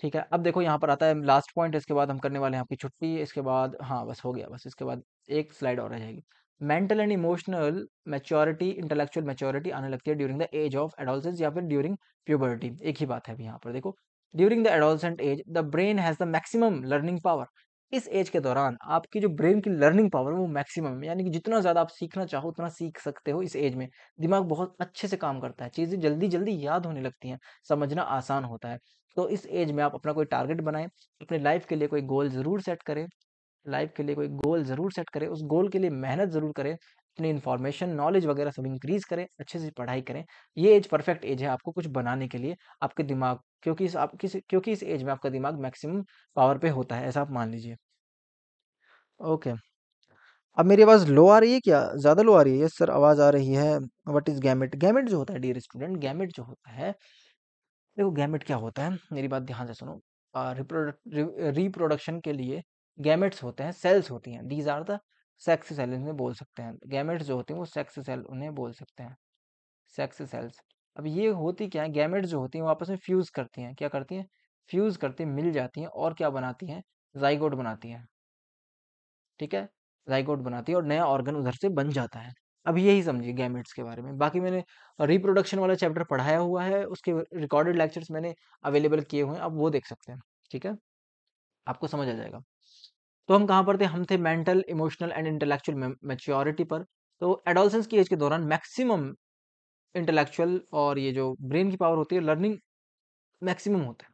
ठीक है, अब देखो यहाँ पर आता है लास्ट पॉइंट इसके बाद हम करने वाले हैं आपकी छुट्टी, इसके बाद हाँ बस हो गया, बस इसके बाद एक स्लाइड और रह जाएगी। Mental and emotional maturity intellectual maturity आने लगती है during the age of adolescence या फिर ड्यूरिंग प्यूबर्टी एक ही बात है यहाँ पर, देखो। During the adolescent age the brain has the maximum learning power इस एज के दौरान आपकी जो ब्रेन की लर्निंग पावर वो मैक्सिमम है। यानी कि जितना ज़्यादा आप सीखना चाहो, उतना सीख सकते हो इस एज में। दिमाग बहुत अच्छे से काम करता है। चीज़ें जल्दी जल्दी याद होने लगती हैं। समझना आसान होता है। तो इस एज में आप अपना कोई टारगेट बनाएँ, अपने लाइफ के लिए कोई गोल ज़रूर सेट करें, लाइफ के लिए कोई गोल ज़रूर सेट करें, उस गोल के लिए मेहनत ज़रूर करें अपनी इन्फॉर्मेशन नॉलेज वगैरह सब इंक्रीज करें, अच्छे से पढ़ाई करें। ये एज परफेक्ट एज है आपको कुछ बनाने के लिए, आपके दिमाग, क्योंकि इस, आप किस, क्योंकि इस एज में आपका दिमाग मैक्सिमम पावर पे होता है, ऐसा आप मान लीजिए। ओके अब मेरी आवाज़ लो आ रही है क्या? ज़्यादा लो आ रही है? यस सर आवाज़ आ रही है। वट इज़ गैमेट गैमेट जो होता है डियर स्टूडेंट गैमेट जो होता है, देखो गैमेट क्या होता है, मेरी बात ध्यान से सुनो। रिप्रोडक्ट रिप्रोडक्शन के लिए गैमेट्स होते हैं सेल्स होती हैं। These are the sex cell इन्हें बोल सकते हैं। गैमेट्स जो होते हैं वो सेक्स सेल उन्हें बोल सकते हैं। Sex cells. अब ये होती क्या है? गैमेट्स जो होती हैं वो आपस में फ्यूज़ करती हैं। क्या करती हैं? फ्यूज़ करती मिल जाती हैं और क्या बनाती हैं? जाइगोट बनाती हैं। ठीक है? जाइगोट बनाती है और नया ऑर्गन उधर से बन जाता है। अब यही समझिए गैमेट्स के बारे में। बाकी मैंने रिप्रोडक्शन वाला चैप्टर पढ़ाया हुआ है, उसके रिकॉर्डेड लेक्चर्स मैंने अवेलेबल किए हुए हैं, आप वो देख सकते हैं। ठीक है? आपको समझ आ जाएगा। तो हम कहाँ पर थे हम थे mental emotional and intellectual maturity पर। तो एडोलसेंस की एज के दौरान मैक्सिमम इंटेलेक्चुअल और ये जो ब्रेन की पावर होती है लर्निंग मैक्सिमम होता है।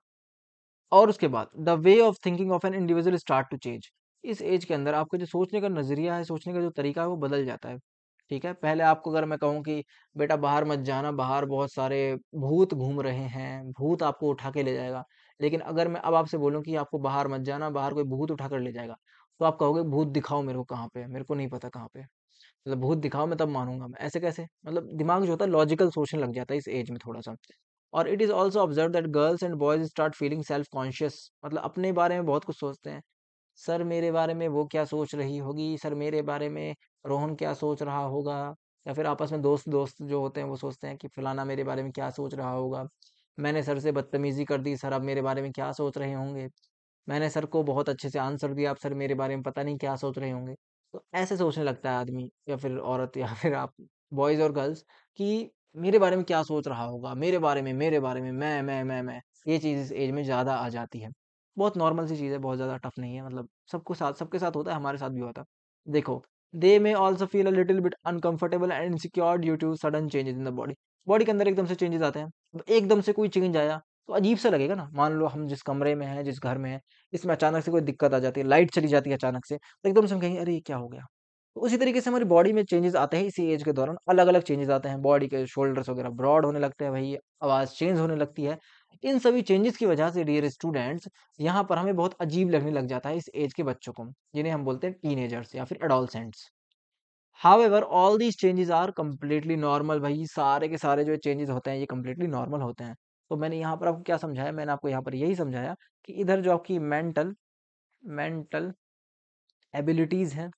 और उसके बाद the way of thinking of an individual start to change इस एज के अंदर आपका जो सोचने का नज़रिया है, सोचने का जो तरीका है, वो बदल जाता है। ठीक है? पहले आपको अगर मैं कहूँ कि, बेटा बाहर मत जाना, बाहर बहुत सारे भूत घूम रहे हैं, भूत आपको उठा के ले जाएगा। लेकिन अगर मैं अब आपसे बोलूँ कि आपको बाहर मत जाना, बाहर कोई भूत उठा कर ले जाएगा तो आप कहोगे, भूत दिखाओ मेरे को कहाँ पे? मेरे को नहीं पता कहाँ पे मतलब भूत दिखाओ, मैं तब मानूँगा मैं। ऐसे कैसे? मतलब दिमाग जो होता है, लॉजिकल सोचने लग जाता है इस एज में थोड़ा सा और it is also observe that girls and boys start feeling self conscious मतलब अपने बारे में बहुत कुछ सोचते हैं। सर मेरे बारे में वो क्या सोच रही होगी? सर मेरे बारे में रोहन क्या सोच रहा होगा? या फिर आपस में दोस्त दोस्त जो होते हैं, वो सोचते हैं कि फलाना मेरे बारे में क्या सोच रहा होगा? मैंने सर से बदतमीजी कर दी, सर अब मेरे बारे में क्या सोच रहे होंगे? मैंने सर को बहुत अच्छे से आंसर दिया अब सर मेरे बारे में पता नहीं क्या सोच रहे होंगे? तो ऐसे सोचने लगता है आदमी या फिर औरत या फिर आप, बॉयज़ और गर्ल्स, कि मेरे बारे में क्या सोच रहा होगा? मेरे बारे में, मेरे बारे में, मैं मैं मैं मैं। ये चीज़ इस एज में ज़्यादा आ जाती है। बहुत नॉर्मल सी चीज़ है, बहुत ज़्यादा टफ नहीं है मतलब सबको साथ, सबके साथ होता है, हमारे साथ भी होता है। देखो they may also feel a little bit uncomfortable and insecure due to sudden changes in the body body के अंदर एकदम से चेंजेस आते हैं। एकदम से कोई चेंज आया तो अजीब सा लगेगा ना। मान लो हम जिस कमरे में हैं, जिस घर में हैं, इसमें अचानक से कोई दिक्कत आ जाती है, लाइट चली जाती है अचानक से तो एकदम से हम कहेंगे, अरे, ये क्या हो गया? तो उसी तरीके से हमारी बॉडी में चेंजेस आते हैं, इसी एज के दौरान अलग अलग चेंजेस आते हैं। बॉडी के शोल्डर्स वगैरह ब्रॉड होने लगते हैं, भाई आवाज़ चेंज होने लगती है। इन सभी चेंजेस की वजह से, डियर स्टूडेंट्स, यहाँ पर हमें बहुत अजीब लगने लग जाता है इस एज के बच्चों को, जिन्हें हम बोलते हैं टीनेजर्स या फिर adolescents. However all these changes are completely normal भाई। सारे के सारे जो चेंजेस होते हैं, ये कम्प्लीटली नॉर्मल होते हैं। तो मैंने यहाँ पर आपको क्या समझाया? मैंने आपको यहाँ पर यही समझाया कि इधर जो आपकी मेंटल मेंटल एबिलिटीज़ हैं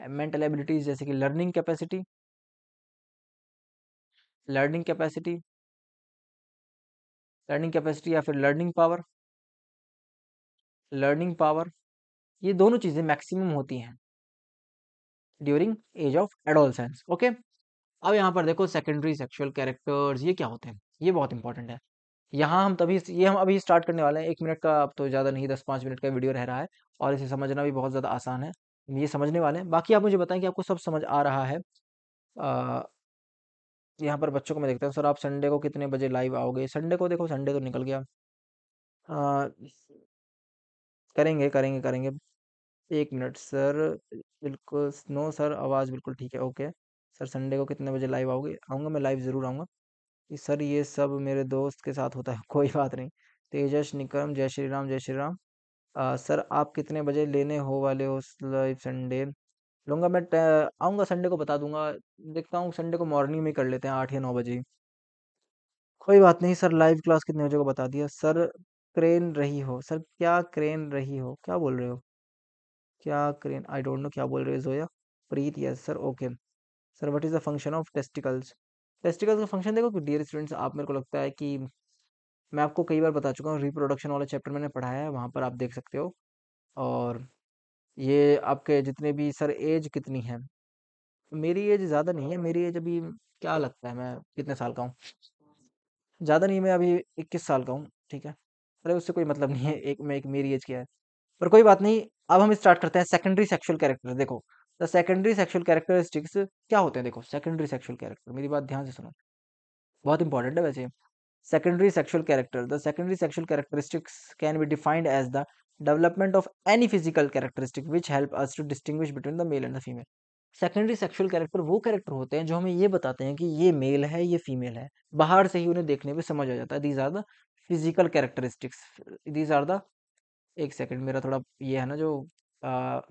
मेंटल एबिलिटीज़ जैसे कि learning capacity learning capacity learning capacity या फिर लर्निंग पावर लर्निंग पावर ये दोनों चीज़ें मैक्सिमम होती हैं। During age of adolescence okay अब यहाँ पर देखो सेकेंडरी सेक्सुअल कैरेक्टर्स ये क्या होते हैं? ये बहुत इंपॉर्टेंट है। यहाँ हम तभी ये हम अभी स्टार्ट करने वाले हैं। एक मिनट का अब तो ज़्यादा नहीं दस पाँच मिनट का वीडियो रह रहा है और इसे समझना भी बहुत ज़्यादा आसान है। ये समझने वाले हैं। बाकी आप मुझे बताएँ कि आपको सब समझ आ रहा है। आ, यहाँ पर बच्चों को मैं देखता हूँ। सर आप संडे को कितने बजे लाइव आओगे? संडे को देखो संडे तो निकल गया। आ, करेंगे करेंगे करेंगे। एक मिनट सर बिल्कुल नो सर आवाज़ बिल्कुल ठीक है ओके। सर संडे को कितने बजे लाइव आओगे? आऊँगा मैं लाइव ज़रूर आऊँगा। कि सर ये सब मेरे दोस्त के साथ होता है कोई बात नहीं। तेजस निकम जय श्री राम जय श्री राम। आ, सर आप कितने बजे लेने हो वाले हो लाइव संडे? लूँगा मैं आऊँगा संडे को बता दूँगा। देखता हूँ संडे को मॉर्निंग में कर लेते हैं आठ या नौ बजे कोई बात नहीं सर लाइव क्लास कितने बजे को बता दिया। सर क्रेन रही हो। सर क्या क्रेन रही हो? क्या बोल रहे हो? क्या क्रेन आई डोंट नो क्या बोल रहे हो Zoya? Preet yes sir okay sir what is the function of testicles testicles का फ़ंक्शन देखो डियर स्टूडेंट्स आप मेरे को लगता है कि मैं आपको कई बार बता चुका हूँ रिप्रोडक्शन वाला चैप्टर मैंने पढ़ाया है, वहाँ पर आप देख सकते हो। और ये आपके जितने भी सर एज कितनी है? मेरी एज ज़्यादा नहीं है, मेरी एज अभी क्या लगता है मैं कितने साल का हूँ? ज़्यादा नहीं, मैं अभी इक्कीस साल का हूँ, ठीक है? अरे, उससे कोई मतलब नहीं है, एक, मैं एक मेरी एज क्या है। पर कोई बात नहीं, अब हम स्टार्ट करते हैं सेकेंडरी सेक्सुअल कैरेक्टर देखो द सेकेंडरी सेक्सुअल कैरेक्टरिस्टिक्स क्या होते हैं? देखो सेकेंडरी सेक्सुअल कैरेक्टर मेरी बात ध्यान से सुनो। बहुत इंपॉर्टेंट है वैसे। secondary sexual character, the secondary sexual characteristics can be defined as the development of any physical characteristic which help us to distinguish between the male and the female secondary sexual character वो character होते हैं जो हमें ये बताते हैं कि ये मेल है, ये फीमेल है। बाहर से ही उन्हें देखने पे समझ आ जाता है। These are the physical characteristics these are the एक सेकंड, मेरा थोड़ा ये है ना जो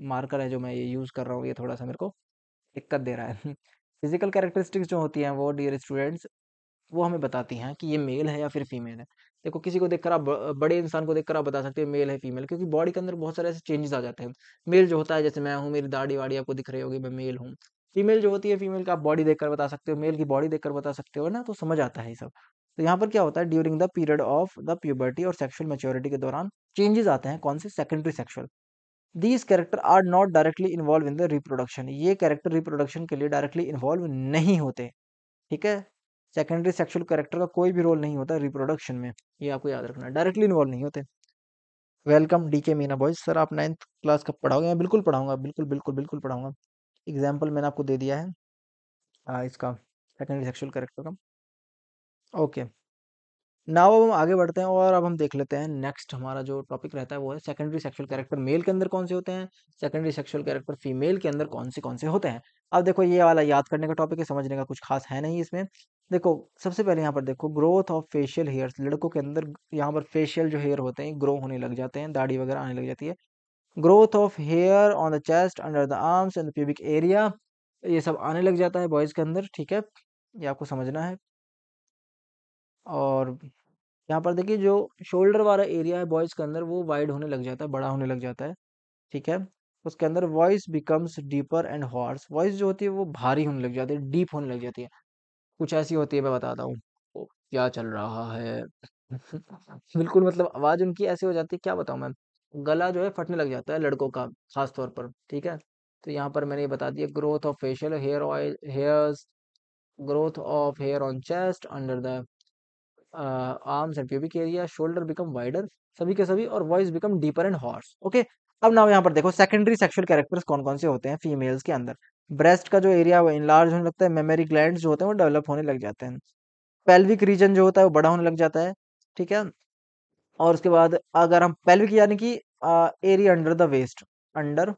मार्कर है जो मैं ये यूज़ कर रहा हूँ, ये थोड़ा सा मेरे को दिक्कत दे रहा है। फ़िज़िकल कैरेक्टरिस्टिक्स जो होती हैं वो, डियर स्टूडेंट्स, वो हमें बताती हैं कि ये मेल है या फिर फीमेल है। देखो, किसी को देखकर आप बड़े इंसान को देखकर आप बता सकते हो मेल है, फीमेल क्योंकि बॉडी के अंदर बहुत सारे ऐसे चेंजेस आ जाते हैं। मेल जो होता है, जैसे मैं हूँ, मेरी दाढ़ी वाड़ी आपको दिख रही होगी, मैं मेल हूँ। फीमेल जो होती है, फीमेल का आप बॉडी देखकर बता सकते हो, मेल की बॉडी देखकर बता सकते हो ना? तो समझ आता है ये सब। तो यहाँ पर क्या होता है during the period of the puberty और सेक्शुअल मेच्योरिटी के दौरान चेंजेस आते हैं कौन से? Secondary sexual these character are not directly involve in the reproduction ये कैरेक्टर रिप्रोडक्शन के लिए डायरेक्टली इन्वॉल्व नहीं होते ठीक है? सेकेंडरी सेक्शुअल कैरेक्टर का कोई भी रोल नहीं होता रिप्रोडक्शन में ये आपको याद रखना डायरेक्टली इन्वॉल्व नहीं होते। Welcome D K Meena boys sir आप नाइन्थ क्लास कब पढ़ाओगे? मैं बिल्कुल पढ़ाऊँगा बिल्कुल बिल्कुल बिल्कुल पढ़ाऊँगा। एग्ज़ाम्पल मैंने आपको दे दिया है आ, इसका सेकेंडरी सेक्शुअल कैरेक्टर का। ओके। नाव अब हम आगे बढ़ते हैं और अब हम देख लेते हैं नेक्स्ट हमारा जो टॉपिक रहता है वो है सेकेंडरी सेक्सुअल कैरेक्टर मेल के अंदर कौन से होते हैं, सेकेंडरी सेक्सुअल कैरेक्टर फीमेल के अंदर कौन से कौन से होते हैं। अब देखो ये वाला याद करने का टॉपिक है, समझने का कुछ खास है नहीं इसमें। देखो सबसे पहले यहाँ पर देखो ग्रोथ ऑफ़ फेशियल हेयर्स, लड़कों के अंदर यहाँ पर फेशियल जो हेयर होते हैं ग्रो होने लग जाते हैं, दाढ़ी वगैरह आने लग जाती है। Growth of hair on the chest, under the arms, and pubic area, ये सब आने लग जाता है बॉयज़ के अंदर, ठीक है? ये आपको समझना है। और यहाँ पर देखिए जो शोल्डर वाला एरिया है बॉयज़ के अंदर वो वाइड होने लग जाता है, बड़ा होने लग जाता है, ठीक है? उसके अंदर voice becomes deeper and hoarse, voice जो होती है वो भारी होने लग जाती है, डीप होने लग जाती है। कुछ ऐसी होती है, मैं बताता हूँ। क्या चल रहा है? बिल्कुल मतलब आवाज़ उनकी ऐसी हो जाती है, क्या बताऊँ मैं? गला जो है फटने लग जाता है लड़कों का, खास तौर पर, ठीक है? तो यहाँ पर मैंने ये बता दिया growth of facial hair oil hairs growth of hair on chest under the arms and pubic area shoulder become wider सभी के सभी और voice become deeper and hoarse okay अब नाउ यहाँ पर देखो सेकेंडरी सेक्सुअल कैरेक्टर्स कौन कौन से होते हैं फीमेल्स के अंदर? ब्रेस्ट का जो एरिया वो इनलार्ज होने लगता है मेमोरी ग्लैंड जो होते हैं वो डेवलप होने लग जाते हैं। पेल्विक रीजन जो होता है वो बड़ा होने लग जाता है, ठीक है? और उसके बाद अगर हम पेल्विक यानी कि area under the waist under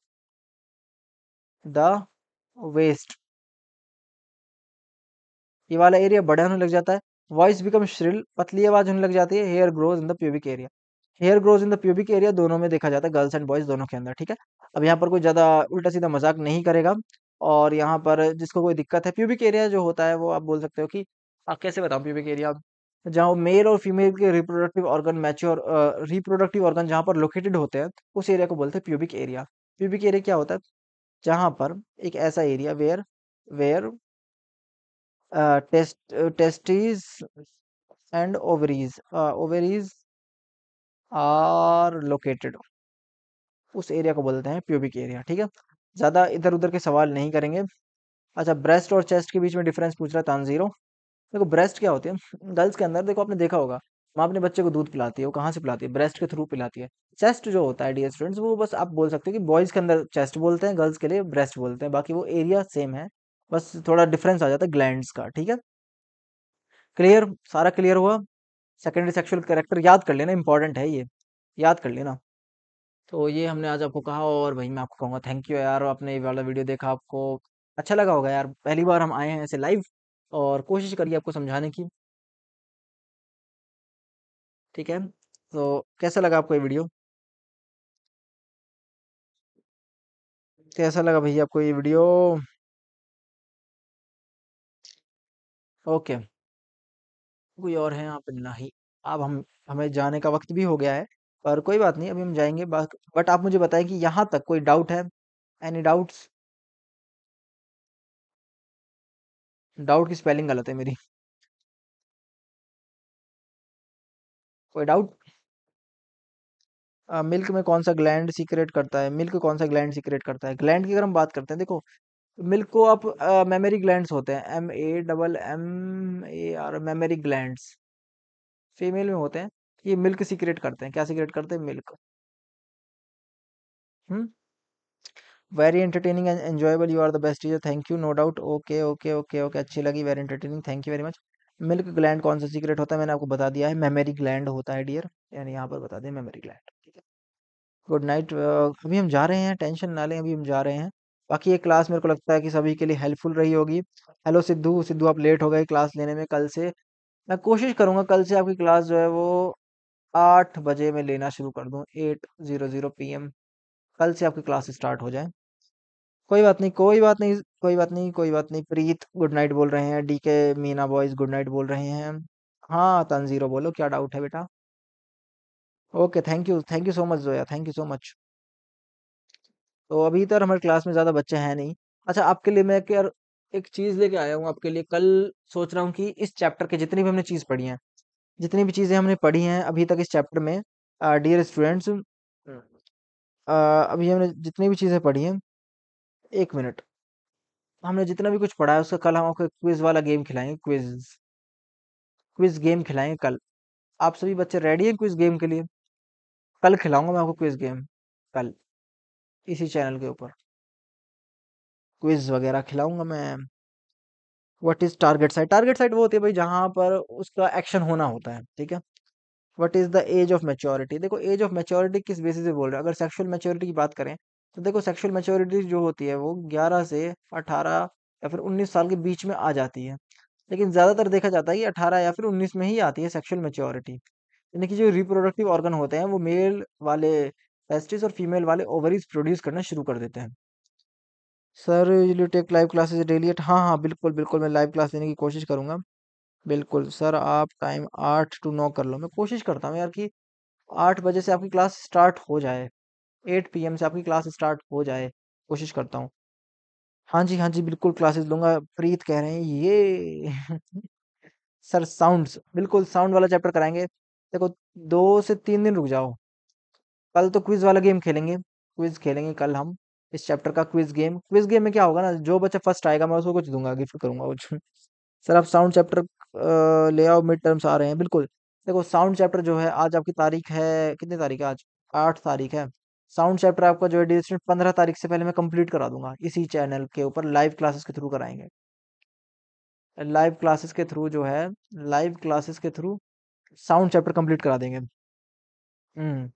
the waist ये वाला एरिया बड़ा होने लग जाता है। वॉइस बिकम श्रिल पतली आवाज़ होने लग जाती है hair grows in the pubic area hair grows in the pubic area दोनों में देखा जाता है गर्ल्स एंड बॉयज़ दोनों के अंदर ठीक है अब यहाँ पर कोई ज़्यादा उल्टा सीधा मज़ाक नहीं करेगा और यहाँ पर जिसको कोई दिक्कत है प्यूबिक एरिया जो होता है वो आप बोल सकते हो कि आप कैसे बताऊँ प्यूबिक एरिया जहाँ मेल और फीमेल के reproductive organ mature reproductive organ जहाँ पर लोकेटेड होते हैं उस एरिया को बोलते हैं प्यूबिक एरिया प्यूबिक एरिया क्या होता है जहाँ पर एक ऐसा area where where test testes and ovaries ovaries are located उस एरिया को बोलते हैं प्यूबिक एरिया ठीक है? ज़्यादा इधर उधर के सवाल नहीं करेंगे। अच्छा ब्रेस्ट और चेस्ट के बीच में डिफरेंस पूछ रहा है तानजीरो देखो ब्रेस्ट क्या होती है? गर्ल्स के अंदर देखो, आपने देखा होगा, माँ अपने बच्चे को दूध पिलाती है, वो कहाँ से पिलाती है? ब्रेस्ट के थ्रू पिलाती है। चेस्ट जो होता है डियर स्टूडेंट्स वो बस आप बोल सकते हो कि बॉयज़ के अंदर चेस्ट बोलते हैं गर्ल्स के लिए ब्रेस्ट बोलते हैं, बाकी वो एरिया सेम है। बस थोड़ा डिफरेंस आ जाता है ग्लैंड्स का, ठीक है? क्लियर सारा क्लियर हुआ? सेकेंडरी सेक्शुअल कैरेक्टर याद कर लेना इंपॉर्टेंट है ये। याद कर लेना। तो ये हमने आज आपको कहा और भाई मैं आपको कहूँगा थैंक यू यार, आपने ये वाला वीडियो देखा आपको। अच्छा लगा होगा यार, पहली बार हम आए हैं ऐसे लाइव और कोशिश करिए आपको समझाने की। ठीक है? तो कैसा लगा आपको ये वीडियो कैसा लगा भैया आपको ये वीडियो ओके। कोई और है यहाँ पे नहीं। अब हम हमें जाने का वक्त भी हो गया है पर कोई बात नहीं अभी हम जाएँगे बट आप मुझे बताएँ कि यहाँ तक कोई डाउट है? एनी डाउट्स डाउट की स्पेलिंग गलत है मेरी। कोई डाउट मिल्क में कौन सा ग्लैंड सीक्रेट करता है? मिल्क कौन सा ग्लैंड सीक्रेट करता है? ग्लैंड की अगर हम बात करते हैं देखो मिल्क को आप मेमोरी ग्लैंड्स होते हैं M A double M A R mammary glands female में होते हैं, ये मिल्क सीक्रेट करते हैं। क्या सीक्रेट करते हैं? Milk. Very entertaining and enjoyable you are the best teacher thank you no doubt okay okay okay okay अच्छी लगी very entertaining thank you very much milk gland कौन सा सीक्रेट होता है? मैंने आपको बता दिया है मेमोरी ग्लैंड होता है डियर यानी यहाँ पर बता दें मेमोरी ग्लैंड गुड नाइट अभी हम जा रहे हैं टेंशन ना लें, अभी हम जा रहे हैं। बाकी ये क्लास मेरे को लगता है कि सभी के लिए हेल्पफुल रही होगी। हेलो सिद्धू सिद्धू आप लेट हो गए क्लास लेने में कल से। मैं कोशिश करूँगा कल से आपकी क्लास जो है वो आठ बजे में लेना शुरू कर दूँ, eight zero zero P M कल से आपकी क्लास स्टार्ट हो जाए। कोई बात नहीं, कोई बात नहीं, कोई बात नहीं, कोई बात नहीं। प्रीत, गुड नाइट बोल रहे हैं। DK, Meena boys, good night बोल रहे हैं। हाँ तंजीरो बोलो, क्या डाउट है बेटा? Okay, thank you thank you so much Zoya, thank you so much. तो अभी तक हमारे क्लास में ज़्यादा बच्चे हैं नहीं। अच्छा आपके लिए मैं क्या एक चीज़ लेके आया हूँ आपके लिए। कल सोच रहा हूँ कि इस चैप्टर के जितनी भी हमने चीज़ पढ़ी हैं जितनी भी चीज़ें हमने पढ़ी हैं अभी तक इस चैप्टर में डियर स्टूडेंट्स अभी हमने जितनी भी चीज़ें पढ़ी हैं एक मिनट। हमने जितना भी कुछ पढ़ा है उसका कल हम आपको क्विज वाला गेम खिलाएँगे क्विज। क्विज गेम खिलाएँगे कल। आप सभी बच्चे रेडी हैं क्विज गेम के लिए? कल खिलाऊँगा मैं आपको क्विज गेम कल। इसी चैनल के ऊपर। क्विज वगैरह खिलाऊँगा मैं। What is target site target site वो होती है भाई जहाँ पर उसका एक्शन होना होता है, ठीक है? What is the age of maturity देखो एज ऑफ़ मेच्योरिटी किस बेसिस पे बोल रहे हैं? अगर सेक्सुअल मेच्योरिटी की बात करें तो देखो सेक्सुअल मेच्योरिटी जो होती है वो 11 से 18 या फिर 19 साल के बीच में आ जाती है। लेकिन ज़्यादातर देखा जाता है कि 18 या फिर 19 में ही आती है सेक्सुअल मेच्योरिटी यानी कि जो रिप्रोडक्टिव ऑर्गन होते हैं, वो मेल वाले टेस्टिस और फीमेल वाले ओवरीज प्रोड्यूस करना शुरू कर देते हैं। Sir you take live classes daily at हाँ हाँ बिल्कुल बिल्कुल, मैं लाइव क्लास देने की कोशिश करूँगा। बिल्कुल सर आप टाइम आठ टू नौ कर लो। मैं कोशिश करता हूँ यार कि आठ बजे से आपकी क्लास स्टार्ट हो जाए। एट पी से आपकी क्लास स्टार्ट हो जाए। कोशिश करता हूँ। हाँ जी हाँ जी, बिल्कुल क्लासेस लूँगा। प्रीत कह रहे हैं, ये सर साउंड्स बिल्कुल साउंड वाला चैप्टर कराएँगे। देखो, दो से तीन दिन रुक जाओ। कल तो क्विज वाला गेम खेलेंगे क्विज खेलेंगे कल हम, इस चैप्टर का क्विज गेम क्विज गेम में क्या होगा ना, जो बच्चा फ़र्स्ट आएगा, मैं उसको कुछ दूँगा गिफ्ट करूँगा कुछ। सर, आप साउंड चैप्टर ले आओ मिड टर्म्स आ रहे हैं, बिल्कुल। देखो साउंड चैप्टर जो है, आज आपकी तारीख है, कितनी तारीख है आज? आठ तारीख है। साउंड चैप्टर आपका जो है डिस्टेंस पंद्रह तारीख से पहले मैं कंप्लीट करा दूँगा, इसी चैनल के ऊपर लाइव क्लासेस के थ्रू कराएँगे। लाइव क्लासेस के थ्रू जो है लाइव क्लासेस के थ्रू साउंड चैप्टर कंप्लीट करा देंगे। हम्म।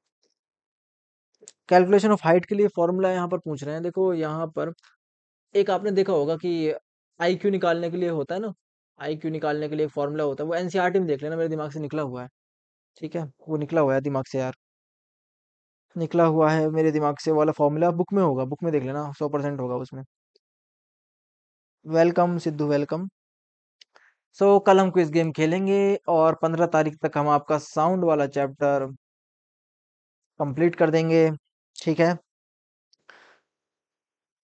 कैलकुलेशन ऑफ़ हाइट के लिए फॉर्मूला यहाँ पर पूछ रहे हैं। देखो यहाँ पर एक आपने देखा होगा कि आई क्यू निकालने के लिए होता है ना आई क्यू निकालने के लिए फॉर्मूला होता है। वो एनसीईआरटी में देख लेना मेरे दिमाग से निकला हुआ है। ठीक है? वो निकला हुआ है दिमाग से यार। निकला हुआ है मेरे दिमाग से वाला फॉर्मूला बुक में होगा बुक में देख लेना सौ परसेंट होगा उसमें। Welcome Sidhu welcome so so, कल हम क्विज गेम खेलेंगे और पंद्रह तारीख तक हम आपका साउंड वाला चैप्टर कंप्लीट कर देंगे। ठीक है?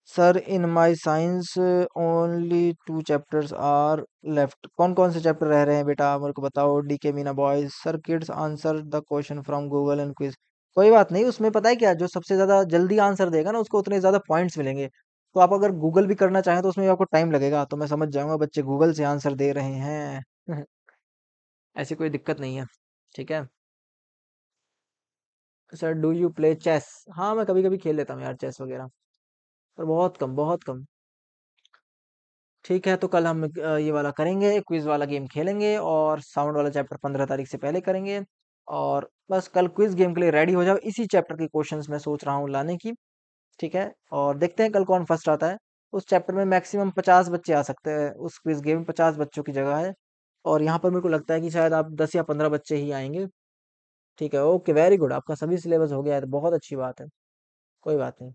Sir in my science only two chapters are left कौन कौन से चैप्टर रह रहे हैं बेटा? मेरे को बताओ। D K Meena boys sir kids answer the question from Google and quiz कोई बात नहीं, उसमें पता है क्या? जो सबसे ज़्यादा जल्दी आंसर देगा ना, उसको उतने ज़्यादा पॉइंट्स मिलेंगे। तो आप अगर गूगल भी करना चाहें तो उसमें आपको टाइम लगेगा। तो मैं समझ जाऊँगा बच्चे गूगल से आंसर दे रहे हैं। ऐसी कोई दिक्कत नहीं है। ठीक है? Sir do you play chess हाँ मैं कभी कभी खेल लेता हूँ यार चेस वगैरह। पर बहुत कम बहुत कम। ठीक है तो कल हम ये वाला करेंगे क्विज वाला गेम खेलेंगे और साउंड वाला चैप्टर पंद्रह तारीख से पहले करेंगे। और बस कल क्विज गेम के लिए रेडी हो जाओ। इसी चैप्टर के क्वेश्चंस मैं सोच रहा हूँ लाने की। ठीक है? और देखते हैं कल कौन फ़र्स्ट आता है। उस चैप्टर में मैक्सिमम पचास बच्चे आ सकते हैं। उस क्विज गेम में पचास बच्चों की जगह है। और यहाँ पर मेरे को लगता है कि शायद आप दस या पंद्रह बच्चे ही आएँगे। ठीक है ओके वेरी गुड आपका सभी सिलेबस हो गया है तो बहुत अच्छी बात है कोई बात नहीं।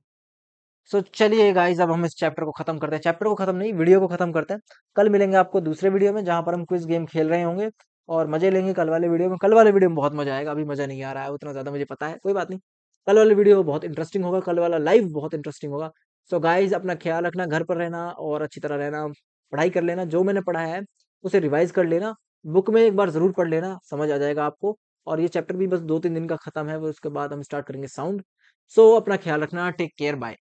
सो so, चलिए गाइज़ अब हम इस चैप्टर को खत्म करते हैं चैप्टर को खत्म नहीं वीडियो को खत्म करते हैं कल मिलेंगे आपको दूसरे वीडियो में जहाँ पर हम क्विज गेम खेल रहे होंगे और मज़े लेंगे कल वाले वीडियो में कल वाले वीडियो में बहुत मज़ा आएगा अभी मज़ा नहीं आ रहा है उतना ज़्यादा मुझे पता है कोई बात नहीं कल वाले वीडियो बहुत इंटरेस्टिंग होगा कल वाला लाइव बहुत इंटरेस्टिंग होगा सो गाइज़ अपना ख्याल रखना घर पर रहना और अच्छी तरह रहना पढ़ाई कर लेना जो मैंने पढ़ाया है उसे रिवाइज कर लेना बुक में एक बार ज़रूर पढ़ लेना समझ आ जाएगा आपको और ये चैप्टर भी बस दो तीन दिन का खत्म है वो उसके बाद हम स्टार्ट करेंगे साउंड। सो so, अपना ख्याल रखना टेक केयर बाय।